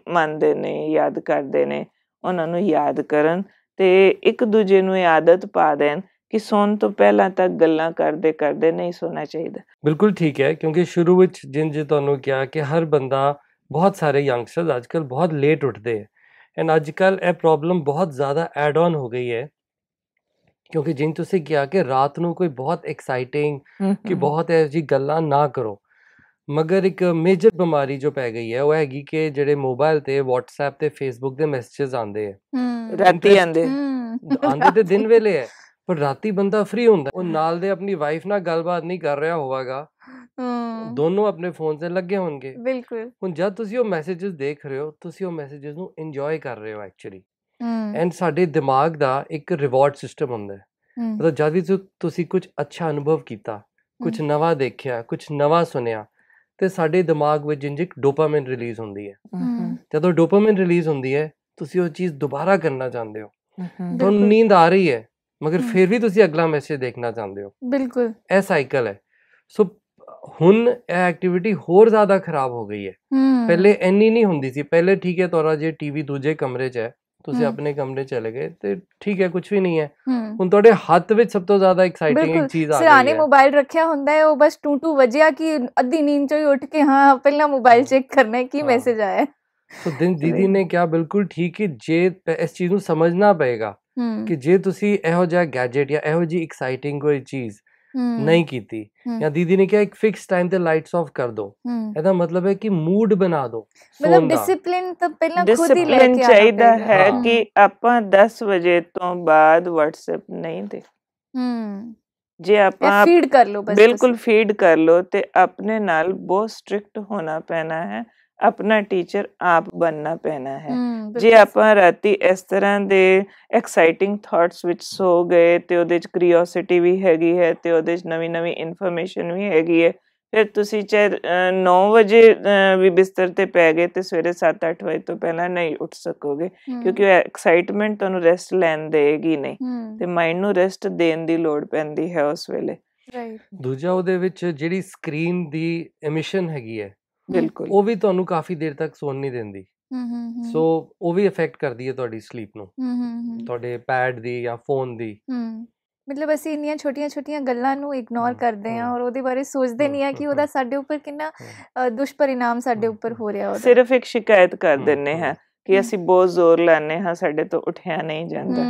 D: ਮੰਨਦੇ ਨੇ ਯਾਦ ਕਰਦੇ ਨੇ ਉਹਨਾਂ ਨੂੰ ਯਾਦ ਕਰਨ ਤੇ ਇੱਕ ਦੂਜੇ ਨੂੰ ਇਹ ਆਦਤ ਪਾ ਦੇਣ ਕਿ ਸੌਣ ਤੋਂ ਪਹਿਲਾਂ ਤੱਕ ਗੱਲਾਂ ਕਰਦੇ ਕਰਦੇ ਨਹੀਂ ਸੋਣਾ ਚਾਹੀਦਾ।
E: ਬਿਲਕੁਲ ਠੀਕ ਹੈ ਕਿਉਂਕਿ ਸ਼ੁਰੂ ਵਿੱਚ ਜਿਨ ਜੇ ਤੁਹਾਨੂੰ ਕਿਹਾ ਕਿ ਹਰ ਬੰਦਾ ਬਹੁਤ ਸਾਰੇ ਯੰਗਸਟਰਸ ਅੱਜਕੱਲ ਬਹੁਤ ਲੇਟ ਉੱਠਦੇ ਹੈ। ਐਂਡ ਅੱਜਕੱਲ ਇਹ ਪ੍ਰੋਬਲਮ ਬਹੁਤ ਜ਼ਿਆਦਾ ਐਡ ਆਨ ਹੋ ਗਈ ਹੈ। ਕਿਉਂਕਿ ਜਿਨ ਤੁਸੀਂ ਕਿਹਾ ਕਿ ਰਾਤ ਨੂੰ ਕੋਈ ਬਹੁਤ ਐਕਸਾਈਟਿੰਗ ਕਿ ਬਹੁਤ ਇਹੋ ਜਿਹੀ ਗੱਲਾਂ ਨਾ ਕਰੋ। ਮਗਰ ਇੱਕ ਮੇਜਰ ਬਿਮਾਰੀ ਜੋ ਪੈ ਗਈ ਹੈ ਉਹ ਹੈਗੀ ਕਿ ਜਿਹੜੇ ਮੋਬਾਈਲ ਤੇ WhatsApp ਤੇ Facebook ਦੇ ਮੈਸੇजेस ਆਉਂਦੇ ਹੈ।
C: ਹੂੰ
D: ਰਾਤੀ
C: ਹੂੰ
E: ਆਉਂਦੇ ਤੇ ਦਿਨ ਵੇਲੇ ਹੈ। ਪਰ ਰਾਤੀ ਬੰਦਾ ਫ੍ਰੀ ਹੁੰਦਾ ਉਹ ਨਾਲ ਦੇ ਆਪਣੀ ਵਾਈਫ ਨਾਲ ਗੱਲਬਾਤ ਨਹੀਂ ਕਰ ਰਿਹਾ ਹੋਵਾਗਾ। ਦੋਨੋਂ ਆਪਣੇ ਫੋਨ ਤੇ ਲੱਗੇ ਹੋਣਗੇ।
C: ਬਿਲਕੁਲ।
E: ਹੁਣ ਜਦ ਤੁਸੀਂ ਉਹ ਮੈਸੇजेस ਦੇਖ ਰਹੇ ਹੋ ਤੁਸੀਂ ਉਹ ਮੈਸੇजेस ਨੂੰ ਇੰਜੋਏ ਕਰ ਰਹੇ ਹੋ ਐਕਚੁਅਲੀ ਐਂਡ ਸਾਡੇ ਦਿਮਾਗ ਦਾ ਇੱਕ ਰਿਵਾਰਡ ਸਿਸਟਮ ਹੁੰਦਾ ਹੈ। ਮਤਲਬ ਜਦ ਵੀ ਤੁਸੀਂ ਕੁਝ ਅੱਛਾ ਅਨੁਭਵ ਕੀਤਾ ਕੁਝ ਨਵਾਂ ਦੇਖਿਆ ਕੁਝ ਨਵਾਂ ਸੁਣਿਆ ਤੇ ਸਾਡੇ ਦਿਮਾਗ ਵਿੱਚ ਜਿੰਜਿਕ ਡੋਪਾਮਾਈਨ ਰਿਲੀਜ਼ ਹੁੰਦੀ ਹੈ। ਜਦੋਂ ਡੋਪਾਮਾਈਨ ਰਿਲੀਜ਼ ਹੁੰਦੀ ਹੈ ਤੁਸੀਂ ਉਹ ਚੀਜ਼ ਦੁਬਾਰਾ ਕਰਨਾ ਚਾਹੁੰਦੇ ਹੋ। ਤੁਹਾਨੂੰ ਨੀਂਦ ਆ ਰਹੀ ਹੈ। ਮਗਰ। ਫਿਰ ਵੀ ਤੁਸੀਂ ਅਗਲਾ ਮੈਸੇਜ ਦੇਖਣਾ ਚਾਹੁੰਦੇ ਹੋ।
C: ਬਿਲਕੁਲ।
E: ਇਹ ਸਾਈਕਲ ਹੈ। ਸੋ ਹੁਣ ਇਹ ਐਕਟੀਵਿਟੀ ਹੋਰ ਜ਼ਿਆਦਾ ਖਰਾਬ ਹੋ ਗਈ ਹੈ।
C: ਹੂੰ
E: ਪਹਿਲੇ ਇੰਨੀ ਨਹੀਂ ਹੁੰਦੀ ਸੀ। ਪਹਿਲੇ ਠੀਕ ਹੈ ਤੁਹਾਡਾ ਜੇ ਟੀਵੀ ਦੂਜੇ ਕਮਰੇ 'ਚ ਹੈ ਤੁਸੀਂ। ਆਪਣੇ ਕਮਰੇ ਚਲੇ ਗਏ ਤੇ ਠੀਕ ਹੈ ਕੁਝ ਵੀ ਨਹੀਂ ਹੈ।
C: ਹੂੰ
E: ਹੁਣ ਤੁਹਾਡੇ ਹੱਥ ਵਿੱਚ ਸਭ ਤੋਂ ਜ਼ਿਆਦਾ ਐਕਸਾਈਟਿੰਗ ਇੱਕ ਚੀਜ਼ ਆ
C: ਸਿਰਾਣੇ
E: ਗਈ ਹੈ।
C: ਮੋਬਾਈਲ ਰੱਖਿਆ ਹੁੰਦਾ ਹੈ ਉਹ ਬਸ ਟੂ ਟੂ ਵਜਿਆ ਕਿ ਅੱਧੀ ਨੀਂਦ ਚੋਂ ਹੀ ਉੱਠ ਕੇ ਹਾਂ ਪਹਿਲਾਂ ਮੋਬਾਈਲ
E: ਹਾਂ।
C: ਚੈੱਕ ਕਰਨਾ ਹੈ ਕੀ
E: ਹਾਂ।
C: ਮੈਸੇਜ ਆਇਆ ਹੈ।
E: ਸੋ ਦਿਨ ਦੀਦੀ. ਨੇ ਕਿਹਾ ਬਿਲਕੁਲ ਠੀਕ ਕਿ ਜੇ ਇਸ ਚੀਜ਼ ਨੂੰ ਸਮਝਣਾ ਪਏਗਾ
C: ਹੂੰ
E: ਕਿ ਜੇ ਤੁਸੀਂ ਇਹੋ ਜਿਹਾ ਗੈਜਟ ਜਾਂ ਇਹੋ ਜਿਹੀ ਐਕਸਾਈਟਿੰਗ ਕੋਈ ਚੀਜ਼ ਨਹੀਂ ਕੀਤੀ। ਜਾਂ ਦੀਦੀ ਨੇ ਕਿਹਾ ਇੱਕ ਫਿਕਸ ਟਾਈਮ ਤੇ ਲਾਈਟਸ ਆਫ ਕਰ ਦਿਓ
C: ਹੂੰ।
E: ਇਹਦਾ ਮਤਲਬ ਹੈ ਕਿ ਮੂਡ ਬਣਾ ਦਿਓ
C: ਮਤਲਬ
E: ਸੌਣ ਦਾ।
C: ਡਿਸਪਲਿਨ ਤਾਂ ਪਹਿਲਾਂ ਖੁਦ ਹੀ ਲੈ ਕੇ ਆਉਣਾ
D: ਚਾਹੀਦਾ। ਹੈ। ਕਿ ਆਪਾਂ 10 ਵਜੇ ਤੋਂ ਬਾਅਦ WhatsApp ਨਹੀਂ ਦੇ।
C: ਹੂੰ।
D: ਜੇ ਆਪਾਂ
C: ਫੀਡ ਕਰ ਲਓ ਬਸ
D: ਬਿਲਕੁਲ ਫੀਡ ਕਰ ਲੋ ਤੇ ਆਪਣੇ ਨਾਲ ਬਹੁਤ ਸਟ੍ਰਿਕਟ ਹੋਣਾ ਪੈਣਾ ਹੈ। ਆਪਣਾ ਟੀਚਰ ਆਪ ਬਣਨਾ ਪੈਣਾ ਹੈ। ਜੇ ਆਪਾਂ ਰਾਤੀ ਇਸ ਤਰ੍ਹਾਂ ਦੇ ਐਕਸਾਈਟਿੰਗ ਥਾਟਸ ਵਿੱਚ ਸੋ ਗਏ ਤੇ ਉਹਦੇ ਚ ਕਰਿਓਸਿਟੀ ਵੀ ਹੈਗੀ ਹੈ ਤੇ ਉਹਦੇ ਚ ਨਵੀਂ ਨਵੀਂ ਇਨਫੋਰਮੇਸ਼ਨ ਵੀ ਹੈਗੀ ਹੈ ਫਿਰ ਤੁਸੀਂ ਚਾਹੇ 9 ਵਜੇ ਵੀ ਬਿਸਤਰ ਤੇ ਪੈ ਗਏ ਤੇ ਸਵੇਰੇ 7-8 ਵਜੇ ਤੋਂ ਪਹਿਲਾਂ ਨਹੀਂ ਉੱਠ ਸਕੋਗੇ ਕਿਉਂਕਿ ਉਹ ਐਕਸਾਈਟਮੈਂਟ ਤੁਹਾਨੂੰ ਰੈਸਟ ਲੈਣ ਦੇਗੀ ਨਹੀਂ ਤੇ ਮਾਈਂਡ ਨੂੰ ਰੈਸਟ ਦੇਣ ਦੀ ਲੋੜ ਪੈਂਦੀ ਹੈ ਉਸ ਵੇਲੇ।
C: ਰਾਈਟ
E: ਦੂਜਾ ਉਹਦੇ ਵਿੱਚ ਜਿਹੜੀ ਸਕਰੀਨ ਦੀ ਐਮਿਸ਼ਨ ਹੈਗੀ ਹੈ
D: ਬਿਲਕੁਲ।
E: ਉਹ ਵੀ ਤੁਹਾਨੂੰ ਕਾਫੀ ਦੇਰ ਤੱਕ ਸੌਣ ਨਹੀਂ ਦਿੰਦੀ।
C: ਹੂੰ ਹੂੰ
E: ਸੋ ਉਹ ਵੀ ਇਫੈਕਟ ਕਰਦੀ ਹੈ ਤੁਹਾਡੀ ਸਲੀਪ ਨੂੰ।
C: ਹੂੰ ਹੂੰ
E: ਤੁਹਾਡੇ ਪੈਡ ਦੀ ਜਾਂ ਫੋਨ ਦੀ।
C: ਹੂੰ। ਮਤਲਬ ਅਸੀਂ ਇੰਨੀਆਂ ਛੋਟੀਆਂ-ਛੋਟੀਆਂ ਗੱਲਾਂ ਨੂੰ ਇਗਨੋਰ ਕਰਦੇ ਹਾਂ। ਔਰ ਉਹਦੇ ਬਾਰੇ ਸੋਚਦੇ ਨਹੀਂ ਆ ਕਿ ਉਹਦਾ। ਸਾਡੇ ਉੱਪਰ ਕਿੰਨਾ ਦੁਸ਼ਪਰਿਣਾਮ ਸਾਡੇ ਉੱਪਰ। ਹੋ। ਰਿਹਾ ਉਹਦਾ।
D: ਸਿਰਫ ਇੱਕ ਸ਼ਿਕਾਇਤ ਕਰ ਦਿੰਨੇ। ਹਾਂ। ਕਿ। ਅਸੀਂ ਬਹੁਤ ਜ਼ੋਰ ਲਾਣੇ ਹਾਂ ਸਾਡੇ ਤੋਂ ਉੱਠਿਆ ਨਹੀਂ ਜਾਂਦਾ।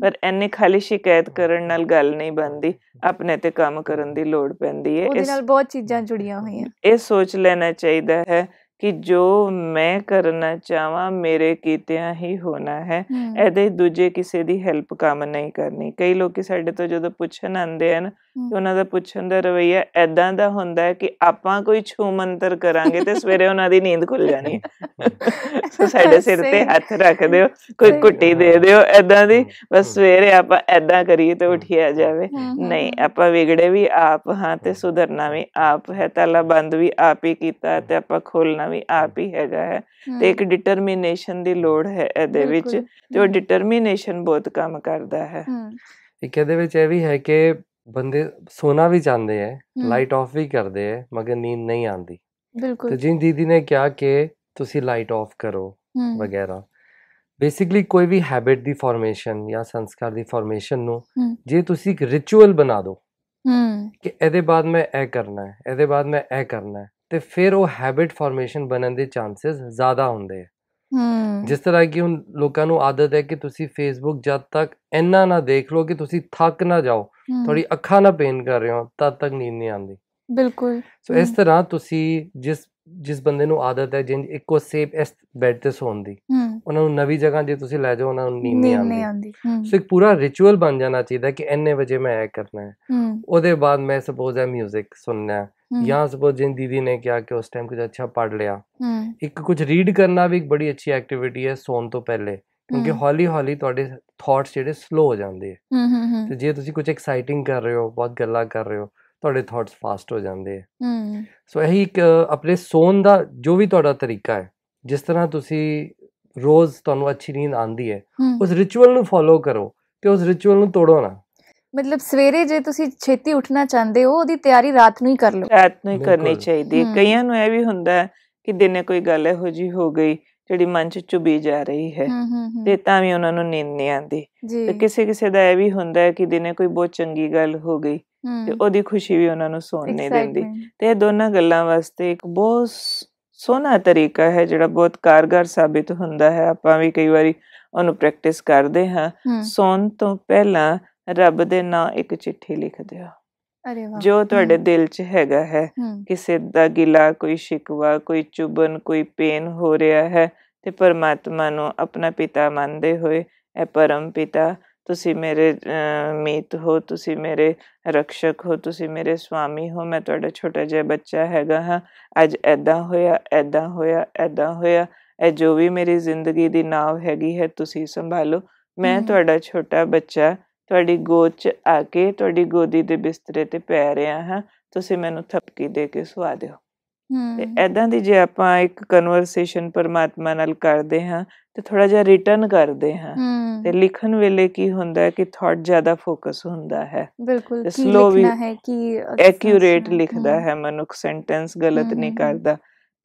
D: ਪਰ ਐਨੇ ਖਾਲੀ ਸ਼ਿਕਾਇਤ ਕਰਨ ਨਾਲ ਗੱਲ ਨਹੀਂ ਬਣਦੀ ਆਪਣੇ ਤੇ ਕੰਮ ਕਰਨ ਦੀ ਲੋੜ ਪੈਂਦੀ ਹੈ ਇਸ
C: ਨਾਲ ਬਹੁਤ ਚੀਜ਼ਾਂ ਜੁੜੀਆਂ ਹੋਈਆਂ।
D: ਇਹ ਸੋਚ ਲੈਣਾ ਚਾਹੀਦਾ ਹੈ ਕਿ ਜੋ ਮੈਂ ਕਰਨਾ ਚਾਹਾਂ ਮੇਰੇ ਕੀਤਿਆਂ ਹੀ ਹੋਣਾ ਹੈ। ਇਹਦੇ ਦੂਜੇ ਕਿਸੇ ਦੀ ਹੈਲਪ ਕੰਮ ਨਹੀਂ ਕਰਨੀ। ਕਈ ਲੋਕੀ ਸਾਡੇ ਤੋਂ ਜਦੋਂ ਪੁੱਛਣ ਆਉਂਦੇ ਹਨ ਉਹਨਾਂ ਦਾ ਪੁੱਛਣ ਦਾ ਰਵਈਆ ਐਦਾਂ ਦਾ ਹੁੰਦਾ ਹੈ ਕਿ ਆਪਾਂ ਕੋਈ ਛੂ ਮੰਤਰ ਕਰਾਂਗੇ ਤੇ ਸਵੇਰੇ ਉਹਨਾਂ ਦੀ ਨੀਂਦ ਖੁੱਲ ਜਾਣੀ ਸੋ ਸਾਡੇ ਸਿਰ ਤੇ। ਹੱਥ ਰੱਖ ਦਿਓ ਕੋਈ। ਕੁੱਟੀ ਦੇ ਦਿਓ ਐਦਾਂ ਦੀ ਬਸ। ਸਵੇਰੇ ਆਪਾਂ ਐਦਾਂ ਕਰੀਏ ਤੇ ਉਠਿਆ ਜਾਵੇ ਨਹੀਂ। ਆਪਾਂ ਵਿਗੜੇ ਵੀ ਆਪ ਹਾਂ ਤੇ। ਸੁਧਰਨਾ ਵੀ ਆਪ ਹੈ ਤਾਲਾ ਬੰਦ ਵੀ ਆਪ ਹੀ ਕੀਤਾ ਤੇ ਆਪਾਂ ਖੋਲਣਾ ਵੀ ਆਪ ਹੀ ਹੈਗਾ ਹੈ ਤੇ ਇੱਕ ਡਿਟਰਮੀਨੇਸ਼ਨ ਦੀ ਲੋੜ ਹੈ ਇਹਦੇ ਵਿੱਚ ਉਹ ਡਿਟਰਮੀਨੇਸ਼ਨ ਬਹੁਤ ਕੰਮ ਕਰਦਾ ਹੈ
E: ਇੱਕ ਇਹਦੇ ਵਿੱਚ ਇਹ ਵੀ ਹੈ ਕਿ ਬੰਦੇ ਸੋਨਾ ਵੀ ਹੈ।
C: ਹਮ।
E: ਲਾਈਟ ਆਫ ਵੀ ਕਰਦੇ ਹੈ ਮਗਰ ਨੀਂਦ ਨਹੀਂ ਆਉਂਦੀ। ਤੇ
C: ਬਿਲਕੁਲ
E: ਜਿਨ ਦੀਦੀ ਨੇ ਕਿਹਾ ਕਿ ਤੁਸੀਂ ਲਾਈਟ ਆਫ ਕਰੋ ਵਗੈਰਾ ਬੇਸਿਕਲੀ ਕੋਈ ਵੀ ਹੈਬਿਟ ਦੀ ਫਾਰਮੇਸ਼ਨ ਜਾਂ ਸੰਸਕਾਰ ਦੀ ਫਾਰਮੇਸ਼ਨ ਨੂੰ। ਜੇ ਤੁਸੀਂ ਇੱਕ ਰਿਚੁਅਲ ਬਣਾ ਦਿਓ ਕਿ ਇਹਦੇ ਬਾਅਦ ਮੈਂ ਇਹ ਕਰਨਾ ਹੈ ਇਹਦੇ ਬਾਅਦ ਮੈਂ ਇਹ ਕਰਨਾ ਹੈ ਤੇ ਫਿਰ ਉਹ ਹੈਬਿਟ ਫਾਰਮੇਸ਼ਨ ਬਣਨ ਦੇ ਚਾਂਸਸ ਜ਼ਿਆਦਾ ਹੁੰਦੇ ਹੈ ਜਿਸ ਤਰ੍ਹਾਂ ਕਿ ਹੁਣ ਲੋਕਾਂ ਨੂੰ ਆਦਤ ਹੈ ਕਿ ਤੁਸੀਂ ਫੇਸਬੁੱਕ ਜਦ ਤੱਕ ਇੰਨਾ ਨਾ ਦੇਖ ਲਓ ਕਿ ਤੁਸੀਂ ਥੱਕ ਨਾ ਜਾਓ ਤੁਹਾਡੀ ਅੱਖਾਂ ਨਾ ਪੇਨ ਕਰ ਰਹੇ ਹੋ ਤਦ ਤੱਕ ਨੀਂਦ ਨਹੀਂ ਆਉਂਦੀ।
C: ਬਿਲਕੁਲ।
E: ਸੋ ਇਸ। ਤਰ੍ਹਾਂ ਤੁਸੀਂ ਜਿਸ ਜਿਸ ਬੰਦੇ ਨੂੰ ਆਦਤ ਹੈ ਜਿੰਜ ਇੱਕੋ ਸੇਫ ਇਸ ਬੈੱਡ ਤੇ ਸੌਣ ਦੀ। ਉਹਨਾਂ ਨੂੰ ਨਵੀਂ ਜਗ੍ਹਾ ਜੇ ਤੁਸੀਂ ਲੈ ਜਾਓ ਉਹਨਾਂ ਨੂੰ ਨੀਂਦ ਨਹੀਂ ਆਉਂਦੀ। ਸੋ ਇੱਕ ਪੂਰਾ ਰਿਚੁਅਲ ਬਣ ਜਾਣਾ ਚਾਹੀਦਾ ਕਿ ਇੰਨੇ ਵਜੇ ਮੈਂ ਇਹ ਕਰਨਾ ਹੈ। ਉਹਦੇ ਬਾਅਦ ਮੈਂ ਸਪੋਜ਼ ਹੈ 뮤직 ਸੁਣਨਾ ਹੈ। ਜਾਂ ਸਪੋਜ਼ ਜਿਨ ਦੀਦੀ ਨੇ ਕਿਹਾ ਕਿ ਉਸ ਟਾਈਮ ਕੁਝ ਅੱਛਾ ਪੜ੍ਹ ਲਿਆ। ਇੱਕ ਕੁਝ ਰੀਡ ਕਰਨਾ ਵੀ ਇੱਕ ਬੜੀ ਅੱਛੀ ਐਕਟੀਵਿਟੀ ਹੈ ਸੌਣ ਤੋਂ ਪਹਿਲੇ। ਕਿਉਂਕਿ। ਹੌਲੀ ਹੌਲੀ ਤੁਹਾਡੇ ਥਾਟਸ ਜਿਹੜੇ ਸਲੋ ਹੋ ਜਾਂਦੇ ਆ ਤੇ ਜੇ ਤੁਸੀਂ ਕੁਝ ਐਕਸਾਈਟਿੰਗ ਕਰ ਰਹੇ ਹੋ ਬਹੁਤ ਗੱਲਾਂ ਕਰ ਰਹੇ ਹੋ ਤੁਹਾਡੇ ਥਾਟਸ ਫਾਸਟ ਹੋ ਜਾਂਦੇ ਆ।
C: ਹਮ,
E: ਸੋ ਇਹੀ ਇੱਕ ਆਪਣੇ ਸੌਣ ਦਾ ਜੋ ਵੀ ਤੁਹਾਡਾ ਤਰੀਕਾ ਹੈ ਜਿਸ ਤਰ੍ਹਾਂ ਤੁਸੀਂ ਰੋਜ਼ ਤੁਹਾਨੂੰ ਅੱਛੀ ਨੀਂਦ ਆਉਂਦੀ ਹੈ। ਉਸ ਰਿਚੁਅਲ ਨੂੰ ਫੋਲੋ ਕਰੋ ਤੇ ਉਸ ਰਿਚੁਅਲ ਨੂੰ ਤੋੜੋ ਨਾ।
C: ਮਤਲਬ ਸਵੇਰੇ ਜੇ ਤੁਸੀਂ ਛੇਤੀ ਉੱਠਣਾ ਚਾਹੁੰਦੇ ਹੋ ਉਹਦੀ ਤਿਆਰੀ ਰਾਤ ਨੂੰ ਹੀ ਕਰ ਲਓ।
D: ਰਾਤ ਨੂੰ ਹੀ ਕਰਨੀ। ਚਾਹੀਦੀ ਹੈ। ਕਈਆਂ ਨੂੰ ਇਹ ਵੀ ਹੁੰਦਾ ਹੈ ਕਿ ਦਿਨੇ ਕੋਈ ਗੱਲ ਇਹੋ ਜੀ ਹੋ ਗਈ ਜਿਹੜੀ ਮਨ ਚ ਚੁਭੀ ਜਾ ਰਹੀ ਹੈ ਤੇ ਤਾਂ ਵੀ ਉਹਨਾਂ ਨੂੰ ਨੀਂਦ ਨਹੀਂ ਆਉਂਦੀ। ਤੇ ਕਿਸੇ ਕਿਸੇ ਦਾ ਇਹ ਵੀ ਹੁੰਦਾ ਹੈ ਕਿ ਦਿਨੇ ਕੋਈ ਬਹੁਤ ਚੰਗੀ ਗੱਲ ਹੋ ਗਈ ਤੇ ਉਹਦੀ ਖੁਸ਼ੀ ਵੀ ਉਹਨਾਂ ਨੂੰ ਸੌਣ ਨਹੀਂ ਦਿੰਦੀ। ਤੇ ਇਹ ਦੋਨਾਂ ਗੱਲਾਂ ਵਾਸਤੇ ਇੱਕ ਬਹੁਤ ਸੋਹਣਾ ਤਰੀਕਾ ਹੈ ਜਿਹੜਾ ਬਹੁਤ ਕਾਰਗਰ ਸਾਬਿਤ ਹੁੰਦਾ ਹੈ। ਆਪਾਂ ਵੀ ਕਈ ਵਾਰੀ ਉਹਨੂੰ ਪ੍ਰੈਕਟਿਸ ਕਰਦੇ ਹਾਂ। ਸੌਣ ਤੋਂ ਪਹਿਲਾਂ ਰੱਬ ਦੇ ਨਾਂ ਇੱਕ ਚਿੱਠੀ ਲਿਖ ਦਿਓ।
C: ਅਰੇ ਵਾਹ!
D: ਜੋ ਤੁਹਾਡੇ ਦਿਲ 'ਚ ਹੈਗਾ ਹੈ। ਕਿਸੇ ਦਾ ਗਿਲਾ ਕੋਈ ਸ਼ਿਕਵਾ ਕੋਈ ਚੁਬਨ ਕੋਈ ਪੇਨ ਹੋ ਰਿਹਾ ਹੈ ਤੇ ਪਰਮਾਤਮਾ ਨੂੰ ਆਪਣਾ ਪਿਤਾ ਮੰਨਦੇ ਹੋਏ ਇਹ ਪਰਮ ਪਿਤਾ ਤੁਸੀਂ ਮੇਰੇ ਮੀਤ ਹੋ ਤੁਸੀਂ ਮੇਰੇ ਰਕਸ਼ਕ ਹੋ ਤੁਸੀਂ ਮੇਰੇ ਸੁਆਮੀ ਹੋ ਮੈਂ ਤੁਹਾਡਾ ਛੋਟਾ ਜਿਹਾ ਬੱਚਾ ਹੈਗਾ ਹਾਂ। ਅੱਜ ਐਦਾਂ ਹੋਇਆ ਐਦਾਂ ਹੋਇਆ ਐਦਾਂ ਹੋਇਆ ਇਹ ਜੋ ਵੀ ਮੇਰੀ ਜ਼ਿੰਦਗੀ ਦੀ ਨਾਵ ਹੈਗੀ ਹੈ ਤੁਸੀਂ ਸੰਭਾਲੋ। ਮੈਂ। ਤੁਹਾਡਾ ਛੋਟਾ ਬੱਚਾ ਤੁਹਾਡੀ ਗੋਦ 'ਚ ਆ ਕੇ ਤੁਹਾਡੀ ਗੋਦੀ ਦੇ ਬਿਸਤਰੇ ਤੇ ਪੈ ਰਿਹਾ ਹਾਂ। ਤੁਸੀਂ ਮੈਨੂੰ ਥਪਕੀ ਦੇ ਕੇ ਸੁਆ ਦਿਓ। ਤੇ ਐਦਾਂ ਦੀ ਜੇ ਆਪਾਂ ਇੱਕ ਕਨਵਰਸੇਸ਼ਨ ਪਰਮਾਤਮਾ ਨਾਲ ਕਰਦੇ ਹਾਂ ਤੇ ਥੋੜਾ ਜਿਹਾ ਰਿਟਰਨ ਕਰਦੇ ਹਾਂ ਤੇ ਲਿਖਣ ਵੇਲੇ ਕੀ ਹੁੰਦਾ ਹੈ ਕਿ ਥਾਟ ਜ਼ਿਆਦਾ ਫੋਕਸ ਹੁੰਦਾ ਹੈ।
C: ਬਿਲਕੁਲ ਕੀ ਲਿਖਣਾ ਹੈ ਕੀ
D: ਐਕਿਊਰੇਟ ਲਿਖਦਾ ਹੈ ਮਨੁੱਖ ਸੈਂਟੈਂਸ ਗਲਤ ਨਹੀਂ। ਕਰਦਾ।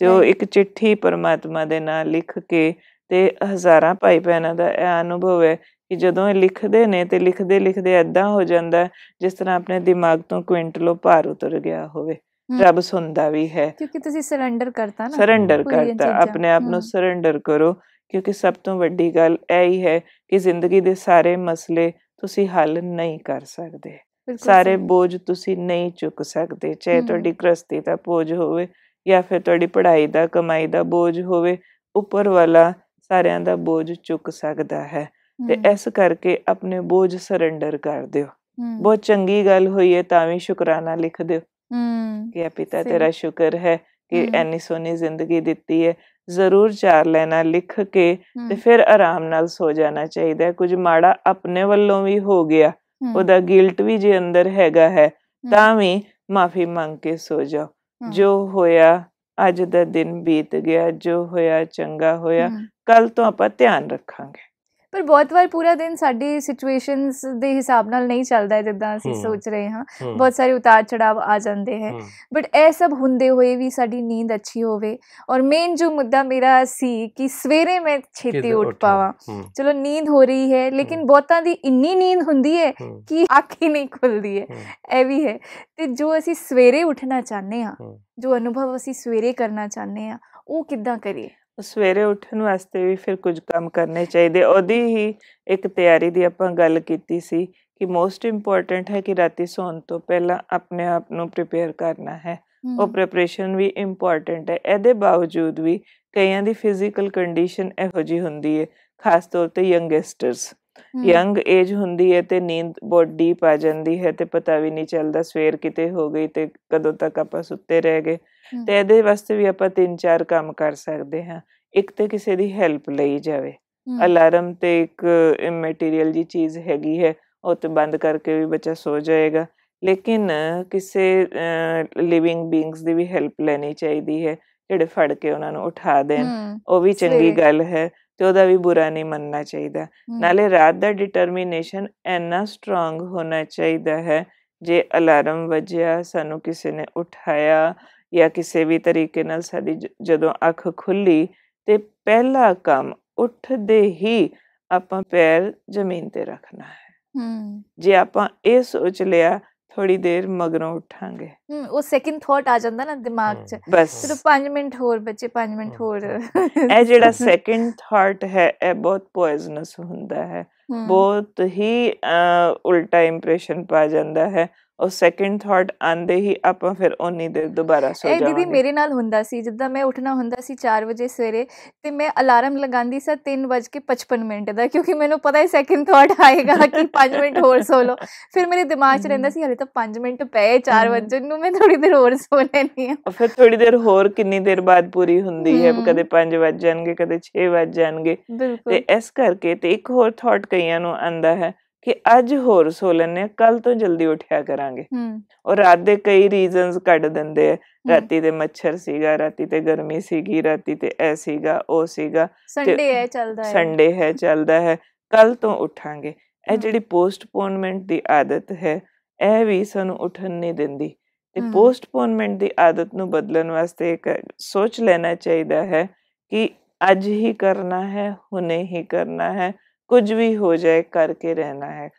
D: ਤੇ ਉਹ. ਇੱਕ ਚਿੱਠੀ ਪਰਮਾਤਮਾ ਦੇ ਨਾਲ ਲਿਖ ਕੇ ਤੇ ਹਜ਼ਾਰਾਂ ਭਾਈ ਭੈਣਾਂ ਦਾ ਇਹ ਅਨੁਭਵ ਹੈ ਕਿ ਜਦੋਂ ਇਹ ਲਿਖਦੇ ਨੇ ਤੇ ਲਿਖਦੇ ਲਿਖਦੇ ਐਦਾਂ ਹੋ ਜਾਂਦਾ ਜਿਸ ਤਰ੍ਹਾਂ ਆਪਣੇ ਦਿਮਾਗ ਤੋਂ ਕੁਇੰਟਲੋਂ ਭਾਰ ਉਤਰ ਗਿਆ ਹੋਵੇ। ਰੱਬ ਸੁਣਦਾ ਵੀ ਹੈ।
C: ਕਿਉਂਕਿ ਤੁਸੀਂ ਸਰੈਂਡਰ ਕਰਤਾ ਨਾ।
D: ਸਰੈਂਡਰ ਕਰਤਾ। ਆਪਣੇ ਆਪ ਨੂੰ ਸਰੈਂਡਰ ਕਰੋ ਕਿਉਂਕਿ ਸਭ ਤੋਂ ਵੱਡੀ ਗੱਲ ਇਹ ਹੀ ਹੈ ਕਿ ਜ਼ਿੰਦਗੀ ਦੇ ਸਾਰੇ ਮਸਲੇ ਤੁਸੀਂ ਹੱਲ ਨਹੀਂ ਕਰ ਸਕਦੇ। ਸਾਰੇ। ਬੋਝ ਤੁਸੀਂ ਨਹੀਂ ਚੁੱਕ ਸਕਦੇ ਚਾਹੇ। ਤੁਹਾਡੀ ਗ੍ਰਸਤੀ ਦਾ ਬੋਝ ਹੋਵੇ ਜਾਂ ਫਿਰ ਤੁਹਾਡੀ ਪੜ੍ਹਾਈ ਦਾ ਕਮਾਈ ਦਾ ਬੋਝ ਹੋਵੇ ਉੱਪਰ ਵਾਲਾ ਸਾਰਿਆਂ ਦਾ ਬੋਝ ਚੁੱਕ ਸਕਦਾ ਹੈ। ਤੇ ਇਸ ਕਰਕੇ ਆਪਣੇ ਬੋਝ ਸਰੈਂਡਰ ਕਰ ਦਿਓ। ਬਹੁਤ ਚੰਗੀ ਗੱਲ ਹੋਈ ਹੈ ਤਾਂ ਵੀ ਸ਼ੁਕਰਾਨਾ ਲਿਖ ਦਿਓ।
C: ਹਮ,
D: ਕਿ ਪਿਤਾ। ਤੇਰਾ ਸ਼ੁਕਰ ਹੈ ਕਿ। ਐਨੀ ਸੋਹਣੀ ਜ਼ਿੰਦਗੀ ਦਿੱਤੀ ਹੈ। ਜ਼ਰੂਰ ਚਾਰ ਲੈਣਾ ਲਿਖ ਕੇ ਤੇ ਫਿਰ ਆਰਾਮ ਨਾਲ ਸੋ ਜਾਣਾ ਚਾਹੀਦਾ ਹੈ। ਕੁਝ ਮਾੜਾ ਆਪਣੇ ਵੱਲੋਂ ਵੀ ਹੋ ਗਿਆ। ਉਹਦਾ ਗਿਲਟ ਵੀ ਜੇ ਅੰਦਰ ਹੈਗਾ ਹੈ ਤਾਂ ਵੀ ਮਾਫੀ ਮੰਗ ਕੇ ਸੋ ਜਾਓ। ਜੋ ਹੋਇਆ ਅੱਜ ਦਾ ਦਿਨ ਬੀਤ ਗਿਆ ਜੋ ਹੋਇਆ ਚੰਗਾ ਹੋਇਆ। ਕੱਲ ਤੋਂ ਆਪਾਂ ਧਿਆਨ ਰੱਖਾਂਗੇ।
C: ਪਰ ਬਹੁਤ ਵਾਰ ਪੂਰਾ ਦਿਨ ਸਾਡੀ ਸਿਚੁਏਸ਼ਨਸ ਦੇ ਹਿਸਾਬ ਨਾਲ ਨਹੀਂ ਚੱਲਦਾ ਹੈ ਜਿੱਦਾਂ ਅਸੀਂ
E: ਹਮ,
C: ਸੋਚ ਰਹੇ ਹਾਂ।
E: ਹਮ,
C: ਬਹੁਤ ਸਾਰੇ ਉਤਾਰ ਚੜਾਵ ਆ ਜਾਂਦੇ ਹੈ।
E: ਹਮ,
C: ਬਟ ਇਹ ਸਭ ਹੁੰਦੇ ਹੋਏ ਵੀ ਸਾਡੀ ਨੀਂਦ ਅੱਛੀ ਹੋਵੇ। ਔਰ ਮੇਨ ਜੋ ਮੁੱਦਾ ਮੇਰਾ ਸੀ ਕਿ ਸਵੇਰੇ ਮੈਂ ਛੇਤੀ
E: ਕਿਤੇ
C: ਉੱਠ
E: ਉੱਠੋ।
C: ਪਾਵਾਂ।
E: ਹਮ,
C: ਚਲੋ ਨੀਂਦ ਹੋ ਰਹੀ ਹੈ ਲੇਕਿਨ ਬਹੁਤਾਂ ਦੀ ਇੰਨੀ ਨੀਂਦ ਹੁੰਦੀ ਹੈ
E: ਹਮ,
C: ਕਿ ਅੱਖ ਹੀ ਨਹੀਂ ਖੁੱਲਦੀ ਹੈ।
E: ਹਮ,
C: ਇਹ ਵੀ ਹੈ। ਤੇ ਜੋ ਅਸੀਂ ਸਵੇਰੇ ਉੱਠਣਾ ਚਾਹੁੰਦੇ ਹਾਂ
E: ਹਮ।
C: ਜੋ ਅਨੁਭਵ ਅਸੀਂ ਸਵੇਰੇ ਕਰਨਾ ਚਾਹੁੰਦੇ ਹਾਂ ਉਹ ਕਿੱਦਾਂ ਕਰੀਏ?
D: ਸਵੇਰੇ ਉੱਠਣ ਵਾਸਤੇ ਵੀ ਫਿਰ ਕੁਝ ਕੰਮ ਕਰਨੇ ਚਾਹੀਦੇ। ਉਹਦੀ ਹੀ ਇੱਕ ਤਿਆਰੀ ਦੀ ਆਪਾਂ ਗੱਲ ਕੀਤੀ ਸੀ ਕਿ ਮੋਸਟ ਇੰਪੋਰਟੈਂਟ ਹੈ ਕਿ ਰਾਤੀ ਸੌਣ ਤੋਂ ਪਹਿਲਾਂ ਆਪਣੇ ਆਪ ਨੂੰ ਪ੍ਰਿਪੇਅਰ ਕਰਨਾ ਹੈ। ਉਹ ਪ੍ਰੈਪਰੇਸ਼ਨ ਵੀ ਇੰਪੋਰਟੈਂਟ ਹੈ। ਇਹਦੇ ਬਾਵਜੂਦ ਵੀ ਕਈਆਂ ਦੀ ਫਿਜ਼ੀਕਲ ਕੰਡੀਸ਼ਨ ਇਹੋ ਜੀ ਹੁੰਦੀ ਹੈ ਖਾਸ ਤੌਰ ਤੇ ਯੰਗਸਟਰਸ ਯੰਗ ਏਜ ਹੁੰਦੀ ਹੈ ਤੇ ਨੀਂਦ ਬਹੁਤ ਡੀਪ ਆ ਜਾਂਦੀ ਹੈ ਤੇ ਪਤਾ ਵੀ ਨਹੀਂ ਚੱਲਦਾ ਸਵੇਰ ਕਿਤੇ ਹੋ ਗਈ ਤੇ ਕਦੋਂ ਤੱਕ ਆਪਾਂ ਸੁੱਤੇ ਰਹਿ ਗਏ। ਤੇ ਇਹਦੇ ਵਾਸਤੇ ਵੀ ਆਪਾਂ ਤਿੰਨ ਚਾਰ ਕੰਮ ਕਰ ਸਕਦੇ ਹਾਂ। ਇੱਕ ਤੇ ਕਿਸੇ ਦੀ ਹੈਲਪ ਲਈ ਜਾਵੇ। ਅਲਾਰਮ ਤੇ ਇੱਕ ਇਮੈਟੀਰੀਅਲ ਜੀ ਚੀਜ਼ ਹੈਗੀ ਹੈ ਉਹ ਤੇ ਬੰਦ ਕਰਕੇ ਵੀ ਬੱਚਾ ਸੋ ਜਾਏਗਾ। ਲੇਕਿਨ ਕਿਸੇ ਲਿਵਿੰਗ ਬੀਇੰਗਸ ਦੀ ਵੀ ਹੈਲਪ ਲੈਣੀ ਚਾਹੀਦੀ ਹੈ ਜਿਹੜੇ ਫੜ ਕੇ ਉਹਨਾਂ ਨੂੰ ਉਠਾ ਦੇਣ। ਉਹ ਵੀ ਚੰਗੀ। ਗੱਲ ਹੈ। ਤੇ ਉਹਦਾ ਵੀ ਬੁਰਾ ਨਹੀਂ ਮੰਨਣਾ ਚਾਹੀਦਾ। ਨਾਲੇ ਰਾਤ ਦਾ ਡਿਟਰਮੀਨੇਸ਼ਨ ਇੰਨਾ ਸਟਰੋਂਗ ਹੋਣਾ ਚਾਹੀਦਾ ਹੈ ਜੇ ਅਲਾਰਮ ਵੱਜਿਆ ਸਾਨੂੰ ਕਿਸੇ ਨੇ ਉਠਾਇਆ ਜਾਂ ਕਿਸੇ ਵੀ ਤਰੀਕੇ ਨਾਲ ਸਾਡੀ ਜਦੋਂ ਅੱਖ ਖੁੱਲੀ ਤੇ ਪਹਿਲਾ ਕੰਮ ਉੱਠਦੇ ਹੀ ਆਪਾਂ ਪੈਰ ਜ਼ਮੀਨ ਤੇ ਰੱਖਣਾ ਹੈ।
C: ਹਮ,
D: ਜੇ ਆਪਾਂ ਇਹ ਸੋਚ ਲਿਆ ਥੋੜੀ ਦੇਰ ਮਗਰੋਂ ਉੱਠਾਂਗੇ।
C: ਹਮ, ਉਹ ਸੈਕਿੰਡ ਥਾਟ ਆ ਜਾਂਦਾ ਨਾ ਦਿਮਾਗ 'ਚ। ਚਲੋ 5 ਮਿੰਟ ਹੋਰ ਬੱਚੇ 5 ਮਿੰਟ ਹੋਰ।
D: ਇਹ ਜਿਹੜਾ ਸੈਕਿੰਡ ਥਾਟ ਹੈ ਇਹ ਬਹੁਤ ਪੋਇਜ਼ਨਸ ਹੁੰਦਾ ਹੈ। ਬਹੁਤ ਹੀ ਉਲਟਾ ਇੰਪ੍ਰੈਸ਼ਨ ਪਾ ਜਾਂਦਾ ਹੈ। ਉਹ ਸੈਕਿੰਡ ਥਾਟ ਆਂਦੇ ਹੀ ਆਪਾਂ ਫਿਰ ਓਨੀ ਦੇਰ ਦੁਬਾਰਾ ਸੋ
C: ਇਹ ਦੀਦੀ
D: ਜਾਵਾਂਗੇ।
C: ਮੇਰੇ ਨਾਲ ਹੁੰਦਾ ਸੀ ਜਿੱਦਾਂ ਮੈਂ ਉੱਠਣਾ ਹੁੰਦਾ ਸੀ 4 ਵਜੇ ਸਵੇਰੇ ਤੇ ਮੈਂ ਅਲਾਰਮ ਲਗਾਉਂਦੀ ਸੀ 3:55 ਮਿੰਟ ਦਾ ਕਿਉਂਕਿ ਮੈਨੂੰ ਪਤਾ ਹੈ ਸੈਕਿੰਡ ਥਾਟ ਆਏਗਾ ਕਿ 5 ਮਿੰਟ ਹੋਰ ਸੋ ਲਓ। ਫਿਰ ਮੇਰੇ ਦਿਮਾਗ 'ਚ ਰਹਿੰਦਾ ਸੀ ਹਲੇ ਤਾਂ 5 ਮਿੰਟ ਪਏ 4
D: ਹਮ।
C: ਵਜੇ ਨੂੰ ਮੈਂ ਥੋੜੀ ਦੇਰ ਹੋਰ ਸੋ ਲੈਣੀ ਆ
D: ਫਿਰ ਥੋੜੀ ਦੇਰ ਹੋਰ ਕਿੰਨੀ ਦੇਰ ਬਾਅਦ ਪੂਰੀ ਹੁੰਦੀ ਹੈ। ਕਦੇ 5 ਵੱਜ ਜਾਣਗੇ ਕਦੇ 6 ਵੱਜ ਜਾਣਗੇ। ਤੇ ਇਸ ਕਰਕੇ ਤੇ ਇੱਕ ਹੋਰ ਥਾਟ ਕਈਆਂ ਨੂੰ ਆਂਦਾ ਹੈ ਕਿ ਅੱਜ ਹੋਰ ਸੋ ਲੈਣੇ ਕੱਲ ਤੋਂ ਜਲਦੀ ਉੱਠਿਆ ਕਰਾਂਗੇ। ਔਰ ਰਾਤ ਦੇ ਕਈ ਰੀਜ਼ਨਸ ਕੱਢ ਦਿੰਦੇ ਆ। ਰਾਤੀ ਤੇ ਮੱਛਰ ਸੀਗਾ ਰਾਤੀ ਤੇ ਗਰਮੀ ਸੀਗੀ ਰਾਤੀ ਤੇ ਐ ਸੀਗਾ ਉਹ ਸੀਗਾ
C: ਸੰਡੇ ਹੈ ਚੱਲਦਾ ਹੈ।
D: ਸੰਡੇ ਹੈ ਚੱਲਦਾ ਹੈ। ਕੱਲ ਤੋਂ ਉੱਠਾਂਗੇ। ਇਹ। ਜਿਹੜੀ ਪੋਸਟਪੋਨਮੈਂਟ ਦੀ ਆਦਤ ਹੈ ਇਹ ਵੀ ਸਾਨੂੰ ਉੱਠਣ ਨਹੀਂ ਦਿੰਦੀ। ਤੇ। ਪੋਸਟਪੋਨਮੈਂਟ ਦੀ ਆਦਤ ਨੂੰ ਬਦਲਣ ਵਾਸਤੇ ਇੱਕ ਸੋਚ ਲੈਣਾ ਚਾਹੀਦਾ ਹੈ ਕਿ ਅੱਜ ਹੀ ਕਰਨਾ ਹੈ ਹੁਣੇ ਹੀ ਕਰਨਾ ਹੈ। ਕੁਝ ਵੀ ਹੋ ਜਾਏ ਕਰਕੇ ਰਹਿਣਾ ਹੈ।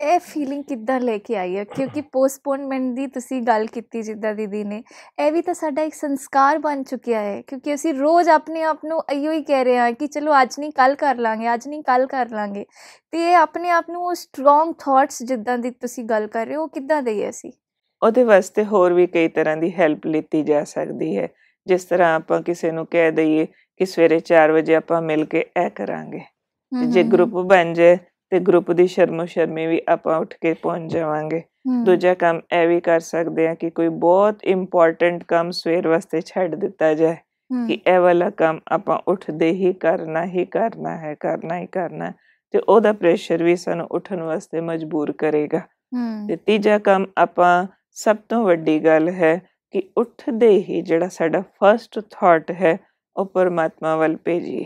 C: ਇਹ ਫੀਲਿੰਗ ਕਿੱਦਾਂ ਲੈ ਕੇ ਆਈ ਹੈ ਕਿਉਂਕਿ ਪੋਸਟਪੋਨਮੈਂਟ ਦੀ ਤੁਸੀਂ ਗੱਲ ਕੀਤੀ ਜਿੱਦਾਂ ਦੀਦੀ ਨੇ ਇਹ ਵੀ ਤਾਂ ਸਾਡਾ ਇੱਕ ਸੰਸਕਾਰ ਬਣ ਚੁੱਕਿਆ ਹੈ। ਕਿਉਂਕਿ ਅਸੀਂ ਰੋਜ਼ ਆਪਣੇ ਆਪ ਨੂੰ ਇਹੋ ਹੀ ਕਹਿ ਰਹੇ ਹਾਂ ਕਿ ਚਲੋ ਅੱਜ ਨਹੀਂ ਕੱਲ ਕਰ ਲਾਂਗੇ ਅੱਜ ਨਹੀਂ ਕੱਲ ਕਰ ਲਾਂਗੇ। ਤੇ ਇਹ ਆਪਣੇ ਆਪ ਨੂੰ ਉਹ ਸਟਰੋਂਗ ਥਾਟਸ ਜਿੱਦਾਂ ਦੀ ਤੁਸੀਂ ਗੱਲ ਕਰ ਰਹੇ ਹੋ ਉਹ ਕਿੱਦਾਂ ਦਈਏ ਅਸੀਂ?
D: ਉਹਦੇ ਵਾਸਤੇ ਹੋਰ ਵੀ ਕਈ ਤਰ੍ਹਾਂ ਦੀ ਹੈਲਪ ਲਿੱਤੀ ਜਾ ਸਕਦੀ ਹੈ। ਜਿਸ ਤਰ੍ਹਾਂ ਆਪਾਂ ਕਿਸੇ ਨੂੰ ਕਹਿ ਦਈਏ ਕਿ ਸਵੇਰੇ 4 ਵਜੇ ਆਪਾਂ ਮਿਲ ਕੇ ਇਹ ਕਰਾਂਗੇ। ਤੇ ਜੇ ਗਰੁੱਪ ਬਣ ਜਾਏ ਤੇ ਗਰੁੱਪ ਦੀ ਸ਼ਰਮੋ ਸ਼ਰਮੀ ਵੀ ਆਪਾਂ ਉੱਠ ਕੇ ਪਹੁੰਚ ਜਾਵਾਂਗੇ। ਦੂਜਾ ਕੰਮ ਇਹ ਵੀ ਕਰ ਸਕਦੇ ਆ ਕਿ ਕੋਈ ਬਹੁਤ ਇੰਪੋਰਟੈਂਟ ਕੰਮ ਸਵੇਰ ਵਾਸਤੇ ਛੱਡ ਦਿੱਤਾ ਜਾਏ ਕਿ ਇਹ ਵਾਲਾ ਕੰਮ ਆਪਾਂ ਉੱਠਦੇ ਹੀ ਕਰਨਾ ਹੀ ਕਰਨਾ ਹੈ ਕਰਨਾ ਹੀ ਕਰਨਾ ਤੇ ਉਹਦਾ ਪ੍ਰੈਸ਼ਰ ਵੀ ਸਾਨੂੰ ਉੱਠਣ ਵਾਸਤੇ ਮਜਬੂਰ ਕਰੇਗਾ। ਤੇ ਤੀਜਾ ਕੰਮ ਆਪਾਂ ਸਭ ਤੋਂ ਵੱਡੀ ਗੱਲ ਹੈ ਕਿ ਉੱਠਦੇ ਹੀ ਜਿਹੜਾ ਸਾਡਾ ਫਰਸਟ ਥਾਟ ਹੈ ਉਹ ਪਰਮਾਤਮਾ ਵੱਲ ਭੇਜੀਏ।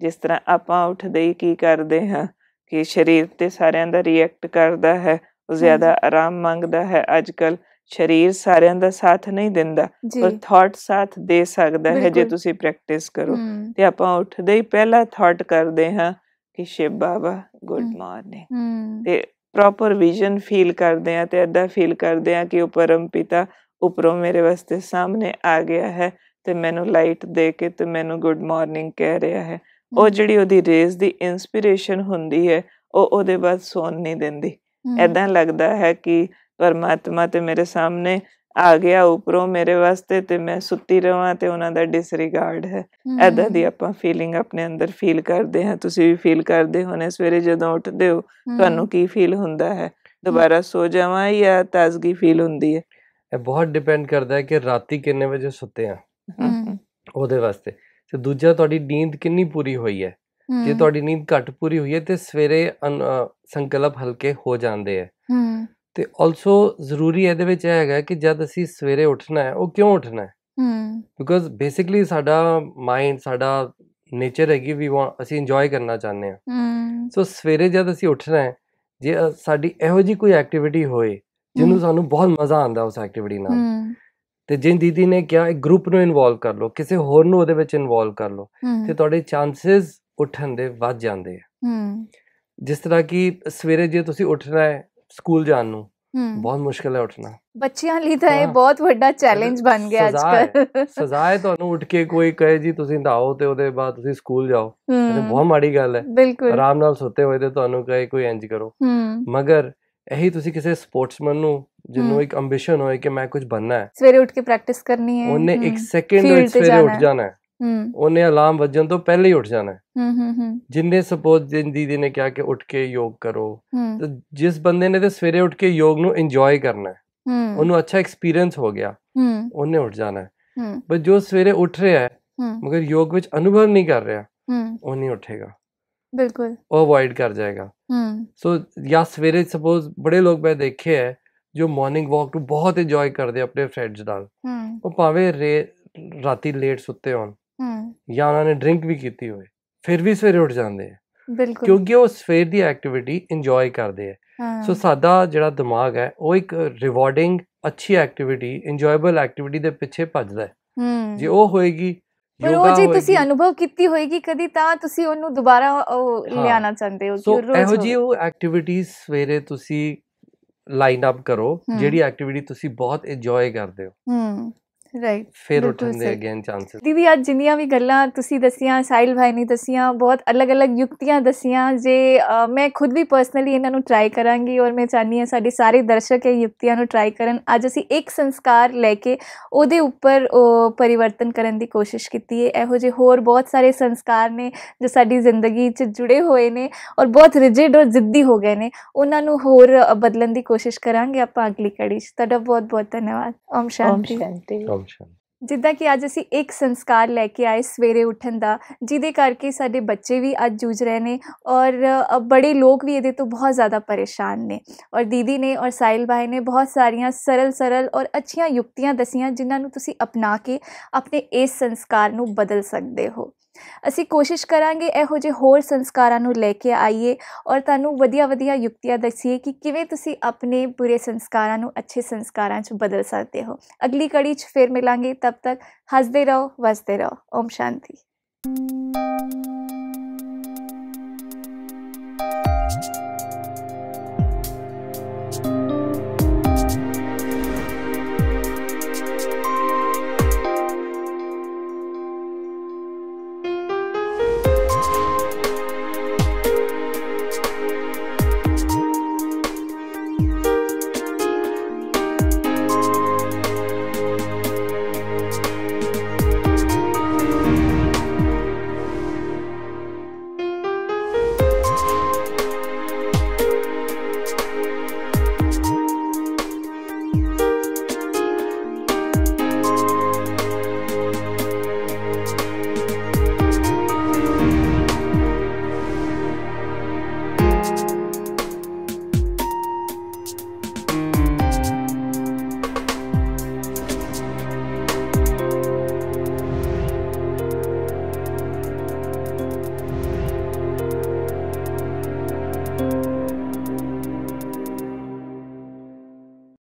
D: ਜਿਸ ਤਰ੍ਹਾਂ ਆਪਾਂ ਉੱਠਦੇ ਹੀ ਕੀ ਕਰਦੇ ਹਾਂ ਕਿ ਸਰੀਰ ਤੇ ਸਾਰਿਆਂ ਦਾ ਰਿਐਕਟ ਕਰਦਾ ਹੈ ਉਹ ਜ਼ਿਆਦਾ ਆਰਾਮ ਮੰਗਦਾ ਹੈ। ਅੱਜ ਕੱਲ ਸਰੀਰ ਸਾਰਿਆਂ ਦਾ ਸਾਥ ਨਹੀਂ ਦਿੰਦਾ ਪਰ ਥਾਟ ਸਾਥ ਦੇ ਸਕਦਾ ਹੈ ਜੇ। ਤੁਸੀਂ ਪ੍ਰੈਕਟਿਸ ਕਰੋ। ਤੇ ਆਪਾਂ ਉੱਠਦੇ ਹੀ ਪਹਿਲਾ ਥਾਟ ਕਰਦੇ ਹਾਂ ਕਿ ਸ਼ਿਵ ਬਾਬਾ ਗੁੱਡ। ਮਾਰਨਿੰਗ ਤੇ ਪ੍ਰੋਪਰ ਵਿਜ਼ਨ ਫੀਲ ਕਰਦੇ ਆ ਤੇ ਐਦਾਂ ਫੀਲ ਕਰਦੇ ਆ ਕਿ ਉਹ ਪਰਮ ਪਿਤਾ ਉੱਪਰੋਂ ਮੇਰੇ ਵਾਸਤੇ ਸਾਹਮਣੇ ਆ ਗਿਆ ਹੈ। ਤੇ ਮੈਨੂੰ ਲਾਈਟ ਦੇ ਕੇ ਤੇ ਮੈਨੂੰ ਗੁੱਡ ਮਾਰਨਿੰਗ ਕਹਿ ਰਿਹਾ ਹੈ। ਉਹ ਜਿਹੜੀ ਉਹਦੀ ਰੇਜ਼ ਦੀ ਇਨਸਪੀਰੇਸ਼ਨ ਹੁੰਦੀ ਹੈ ਉਹ ਉਹਦੇ ਬਾਅਦ ਸੌਣ ਨਹੀਂ ਦਿੰਦੀ। ਐਦਾਂ ਲੱਗਦਾ ਹੈ ਕਿ ਪਰਮਾਤਮਾ ਤੇ ਮੇਰੇ ਸਾਹਮਣੇ ਆ ਗਿਆ ਉੱਪਰੋਂ ਮੇਰੇ ਵਾਸਤੇ ਤੇ ਮੈਂ ਸੁੱਤੀ ਰਵਾਂ ਤੇ ਉਹਨਾਂ ਦਾ ਡਿਸਰੀਗਾਰਡ ਹੈ। ਐਦਾਂ ਦੀ ਆਪਾਂ ਫੀਲਿੰਗ ਆਪਣੇ ਅੰਦਰ ਫੀਲ ਕਰਦੇ ਹਾਂ। ਤੁਸੀਂ ਵੀ ਫੀਲ ਕਰਦੇ ਹੋਣੇ ਸਵੇਰੇ ਜਦੋਂ ਉੱਠਦੇ ਹੋ ਤੁਹਾਨੂੰ ਕੀ ਫੀਲ ਹੁੰਦਾ ਹੈ? ਦੁਬਾਰਾ ਸੋ ਜਾਵਾਂ ਜਾਂ ਤਾਜ਼ਗੀ ਫੀਲ ਹੁੰਦੀ ਹੈ?
E: ਇਹ ਬਹੁਤ ਡਿਪੈਂਡ ਕਰਦਾ ਹੈ ਕਿ ਰਾਤੀ ਕਿੰਨੇ ਵਜੇ ਸੁੱਤੇ ਆ ਉਹਦੇ ਵਾਸਤੇ। ਤੇ ਦੂਜਾ ਤੁਹਾਡੀ ਨੀਂਦ ਕਿੰਨੀ ਪੂਰੀ ਹੋਈ ਹੈ? ਜੇ ਤੁਹਾਡੀ ਨੀਂਦ ਘੱਟ ਪੂਰੀ ਹੋਈ ਹੈ ਤੇ ਸਵੇਰੇ ਸੰਕਲਪ ਹਲਕੇ ਹੋ ਜਾਂਦੇ ਹੈ। ਤੇ ਆਲਸੋ ਜ਼ਰੂਰੀ ਇਹਦੇ ਵਿੱਚ ਹੈਗਾ ਕਿ ਜਦ ਅਸੀਂ ਸਵੇਰੇ ਉੱਠਣਾ ਹੈ ਉਹ ਕਿਉਂ ਉੱਠਣਾ ਹੈ? ਬਿਕੋਜ਼ ਬੇਸਿਕਲੀ ਸਾਡਾ ਮਾਈਂਡ ਸਾਡਾ ਨੇਚਰ ਹੈਗੀ ਵੀ ਅਸੀਂ ਇੰਜੋਏ ਕਰਨਾ ਚਾਹੁੰਦੇ ਹਾਂ। ਸੋ ਸਵੇਰੇ ਜਦ ਅਸੀਂ ਉੱਠਣਾ ਹੈ ਜੇ ਸਾਡੀ ਇਹੋ ਜੀ ਕੋਈ ਐਕਟੀਵਿਟੀ ਹੋਏ ਜਿਹਨੂੰ ਸਾਨੂੰ ਬਹੁਤ ਮਜ਼ਾ ਆਉਂਦਾ ਉਸ ਐਕਟੀਵਿਟੀ ਨਾਲ। ਤੇ ਜਿਨ ਦੀਦੀ ਨੇ ਕਿਹਾ ਇੱਕ ਗਰੁੱਪ ਨੂੰ ਇਨਵੋਲਵ ਕਰ ਲਓ ਕਿਸੇ ਹੋਰ ਨੂੰ ਉਹਦੇ ਵਿੱਚ ਇਨਵੋਲਵ ਕਰ ਲਓ ਤੇ ਤੁਹਾਡੇ ਚਾਂਸਸ ਉੱਠਣ ਦੇ ਵੱਧ ਜਾਂਦੇ ਆ। ਜਿਸ ਤਰ੍ਹਾਂ ਕਿ ਸਵੇਰੇ ਜੇ ਤੁਸੀਂ ਉੱਠਣਾ ਹੈ ਸਕੂਲ ਜਾਣ ਨੂੰ। ਬਹੁਤ ਮੁਸ਼ਕਲ ਹੈ ਉੱਠਣਾ।
C: ਬੱਚਿਆਂ ਲਈ ਤਾਂ ਇਹ। ਬਹੁਤ ਵੱਡਾ ਚੈਲੰਜ ਬਣ ਗਿਆ ਅੱਜ। ਕੱਲ
E: ਸਜ਼ਾ ਹੈ ਤੁਹਾਨੂੰ ਉੱਠ ਕੇ ਕੋਈ ਕਹੇ ਜੀ ਤੁਸੀਂ ਨਹਾਓ ਤੇ ਉਹਦੇ ਬਾਅਦ ਤੁਸੀਂ ਸਕੂਲ ਜਾਓ। ਇਹ ਬਹੁਤ ਮਾੜੀ ਗੱਲ ਹੈ।
C: ਬਿਲਕੁਲ।
E: ਆਰਾਮ ਨਾਲ ਸੁੱਤੇ ਹੋਏ ਤੇ ਤੁਹਾਨੂੰ ਕਹੇ ਕੋਈ ਇੰਜ ਕਰੋ। ਮਗਰ ਇਹੀ ਤੁਸੀਂ ਕਿਸੇ ਸਪੋਰਟਸਮੈਨ ਨੂੰ ਜਿਹਨੂੰ। ਇੱਕ ਐਂਬੀਸ਼ਨ ਹੋਏ ਕਿ ਮੈਂ ਕੁਝ ਬਣਨਾ ਹੈ।
C: ਸਵੇਰੇ ਉੱਠ ਕੇ ਪ੍ਰੈਕਟਿਸ ਕਰਨੀ ਹੈ
E: ਉਹਨੇ ਇੱਕ ਸੈਕਿੰਡ ਵਿੱਚ ਸਵੇਰੇ ਉੱਠ। ਜਾਣਾ ਹੈ। ਉਹਨੇ ਅਲਾਰਮ ਵੱਜਣ ਤੋਂ ਪਹਿਲੇ ਹੀ ਉੱਠ ਜਾਣਾ ਹੈ। ਜਿੰਨੇ ਸਪੋਜ਼ ਦੀਦੀ ਨੇ ਕਿਹਾ ਕਿ ਉੱਠ ਕੇ ਯੋਗ ਕਰੋ ਤੇ ਜਿਸ ਬੰਦੇ ਨੇ ਤੇ ਸਵੇਰੇ ਉੱਠ ਕੇ ਯੋਗ ਨੂੰ ਇੰਜੋਏ ਕਰਨਾ ਹੈ ਉਹਨੂੰ ਅੱਛਾ ਐਕਸਪੀਰੀਅੰਸ ਹੋ ਗਿਆ ਉਹਨੇ ਉੱਠ ਜਾਣਾ ਹੈ। ਪਰ ਜੋ ਸਵੇਰੇ ਉੱਠ ਰਿਹਾ ਹੈ ਮਗਰ ਯੋਗ ਵਿੱਚ ਅਨੁਭਵ ਨਹੀਂ ਕਰ ਰਿਹਾ ਉਹ ਨਹੀਂ ਉੱਠੇਗਾ।
C: ਬਿਲਕੁਲ।
E: ਉਹ ਅਵੋਇਡ ਕਰ ਜਾਏਗਾ।
C: ਹਮ
E: ਸੋ ਜਾਂ ਸਵੇਰੇ ਸਪੋਜ਼ ਬੜੇ ਲੋਕ ਮੈਂ ਦੇਖੇ ਹੈ ਜੋ ਮਾਰਨਿੰਗ ਵਾਕ ਨੂੰ ਬਹੁਤ ਇੰਜੋਏ ਕਰਦੇ ਆਪਣੇ ਫਰੈਂਡਸ ਨਾਲ।
C: ਹਮ
E: ਉਹ ਭਾਵੇਂ ਰਾਤੀ ਲੇਟ ਸੁੱਤੇ ਹੋਣ
C: ਹਮ
E: ਜਾਂ ਉਹਨਾਂ ਨੇ ਡਰਿੰਕ ਵੀ ਕੀਤੀ ਹੋਵੇ ਫਿਰ ਵੀ ਸਵੇਰੇ ਉੱਠ ਜਾਂਦੇ ਆ।
C: ਬਿਲਕੁਲ।
E: ਕਿਉਂਕਿ ਉਹ ਸਵੇਰ ਦੀ ਐਕਟੀਵਿਟੀ ਇੰਜੋਏ ਕਰਦੇ ਆ। ਸੋ ਸਾਡਾ ਜਿਹੜਾ ਦਿਮਾਗ ਹੈ ਉਹ ਇੱਕ ਰਿਵਾਰਡਿੰਗ ਅੱਛੀ ਐਕਟੀਵਿਟੀ ਇੰਜੋਏਬਲ ਐਕਟੀਵਿਟੀ ਦੇ ਪਿੱਛੇ ਭੱਜਦਾ ਹੈ। ਜੇ ਉਹ ਹੋਏਗੀ
C: ਪਰ ਉਹ ਜੇ ਤੁਸੀਂ ਅਨੁਭਵ ਕੀਤੀ ਹੋਏਗੀ ਕਦੀ ਤਾਂ ਤੁਸੀਂ ਉਹਨੂੰ ਦੁਬਾਰਾ। ਲਿਆਣਾ ਚਾਹੁੰਦੇ ਹੋ ਕਿ ਰੋਜ਼
E: ਇਹੋ
C: ਹੋਵੇ।
E: ਉਹ ਐਕਟੀਵਿਟੀਜ਼ ਸਵੇਰੇ ਤੁਸੀਂ ਲਾਈਨ ਅਪ ਕਰੋ। ਜਿਹੜੀ ਐਕਟੀਵਿਟੀ ਤੁਸੀਂ ਬਹੁਤ ਇੰਜੋਏ ਕਰਦੇ ਹੋ
C: ਰਾਈਟ
E: ਫਿਰ ਉੱਠਣ ਦੇ। ਅਗੇਨ ਚਾਂਸਸ
C: ਦੀਦੀ ਅੱਜ ਜਿੰਨੀਆਂ ਵੀ ਗੱਲਾਂ ਤੁਸੀਂ ਦਸੀਆਂ ਸਾਹਿਲ ਭਾਈ ਨੇ ਦਸੀਆਂ ਬਹੁਤ ਅਲੱਗ-ਅਲੱਗ ਯੁਕਤੀਆਂ ਦਸੀਆਂ ਜੇ ਮੈਂ ਖੁਦ ਵੀ ਪਰਸਨਲੀ ਇਹਨਾਂ ਨੂੰ ਟਰਾਈ ਕਰਾਂਗੀ ਔਰ ਮੈਂ ਚਾਹਨੀ ਹਾਂ ਸਾਡੇ ਸਾਰੇ ਦਰਸ਼ਕ ਇਹ ਯੁਕਤੀਆਂ ਨੂੰ ਟਰਾਈ ਕਰਨ। ਅੱਜ ਅਸੀਂ ਇੱਕ ਸੰਸਕਾਰ ਲੈ ਕੇ ਉਹਦੇ ਉੱਪਰ ਪਰਿਵਰਤਨ ਕਰਨ ਦੀ ਕੋਸ਼ਿਸ਼ ਕੀਤੀ ਹੈ। ਇਹੋ ਜਿਹੇ ਹੋਰ ਬਹੁਤ ਸਾਰੇ ਸੰਸਕਾਰ ਨੇ ਜੋ ਸਾਡੀ ਜ਼ਿੰਦਗੀ 'ਚ ਜੁੜੇ ਹੋਏ ਨੇ ਔਰ ਬਹੁਤ ਰਿਜਿਡ ਔਰ ਜ਼ਿੱਦੀ ਹੋ ਗਏ ਨੇ। ਉਹਨਾਂ ਨੂੰ ਹੋਰ ਬਦਲਣ ਦੀ ਕੋਸ਼ਿਸ਼ ਕਰਾਂਗੇ ਆਪਾਂ ਅਗਲੀ ਕੜੀ 'ਚ। ਤੁਹਾਡਾ ਬਹੁਤ ਬਹੁਤ ਧੰਨਵਾਦ। ਓਮ
D: ਓਮ
C: ਸ਼ਾਂਤੀ।
D: ਸ਼ਾਂਤੀ
C: ਜਿੱਦਾਂ ਕਿ ਅੱਜ ਅਸੀਂ ਇੱਕ ਸੰਸਕਾਰ ਲੈ ਕੇ ਆਏ ਸਵੇਰੇ ਉੱਠਣ ਦਾ, ਜਿਹਦੇ ਕਰਕੇ ਸਾਡੇ ਬੱਚੇ ਵੀ ਅੱਜ ਜੂਝ ਰਹੇ ਨੇ ਔਰ ਬੜੇ ਲੋਕ ਵੀ ਇਹਦੇ ਤੋਂ ਬਹੁਤ ਜ਼ਿਆਦਾ ਪਰੇਸ਼ਾਨ ਨੇ। ਔਰ ਦੀਦੀ ਨੇ ਔਰ ਸਾਹਿਲ ਭਾਈ ਨੇ ਬਹੁਤ ਸਾਰੀਆਂ ਸਰਲ ਸਰਲ ਔਰ ਅੱਛੀਆਂ ਯੁਕਤੀਆਂ ਦਸੀਆਂ, ਜਿਨ੍ਹਾਂ ਨੂੰ ਤੁਸੀਂ ਅਪਣਾ ਕੇ ਆਪਣੇ ਇਸ ਸੰਸਕਾਰ ਨੂੰ ਬਦਲ ਸਕਦੇ ਹੋ। ਅਸੀਂ ਕੋਸ਼ਿਸ਼ ਕਰਾਂਗੇ ਇਹੋ ਜਿਹੇ ਹੋਰ ਸੰਸਕਾਰਾਂ ਨੂੰ ਲੈ ਕੇ ਆਈਏ ਔਰ ਤੁਹਾਨੂੰ ਵਧੀਆ ਵਧੀਆ ਯੁਕਤੀਆਂ ਦੱਸੀਏ ਕਿ ਕਿਵੇਂ ਤੁਸੀਂ ਆਪਣੇ ਬੁਰੇ ਸੰਸਕਾਰਾਂ ਨੂੰ ਅੱਛੇ ਸੰਸਕਾਰਾਂ 'ਚ ਬਦਲ ਸਕਦੇ ਹੋ। ਅਗਲੀ ਕੜੀ 'ਚ ਫੇਰ ਮਿਲਾਂਗੇ। ਤਬ ਤੱਕ ਹੱਸਦੇ ਰਹੋ, ਵਸਦੇ ਰਹੋ। ਓਮ ਸ਼ਾਂਤੀ।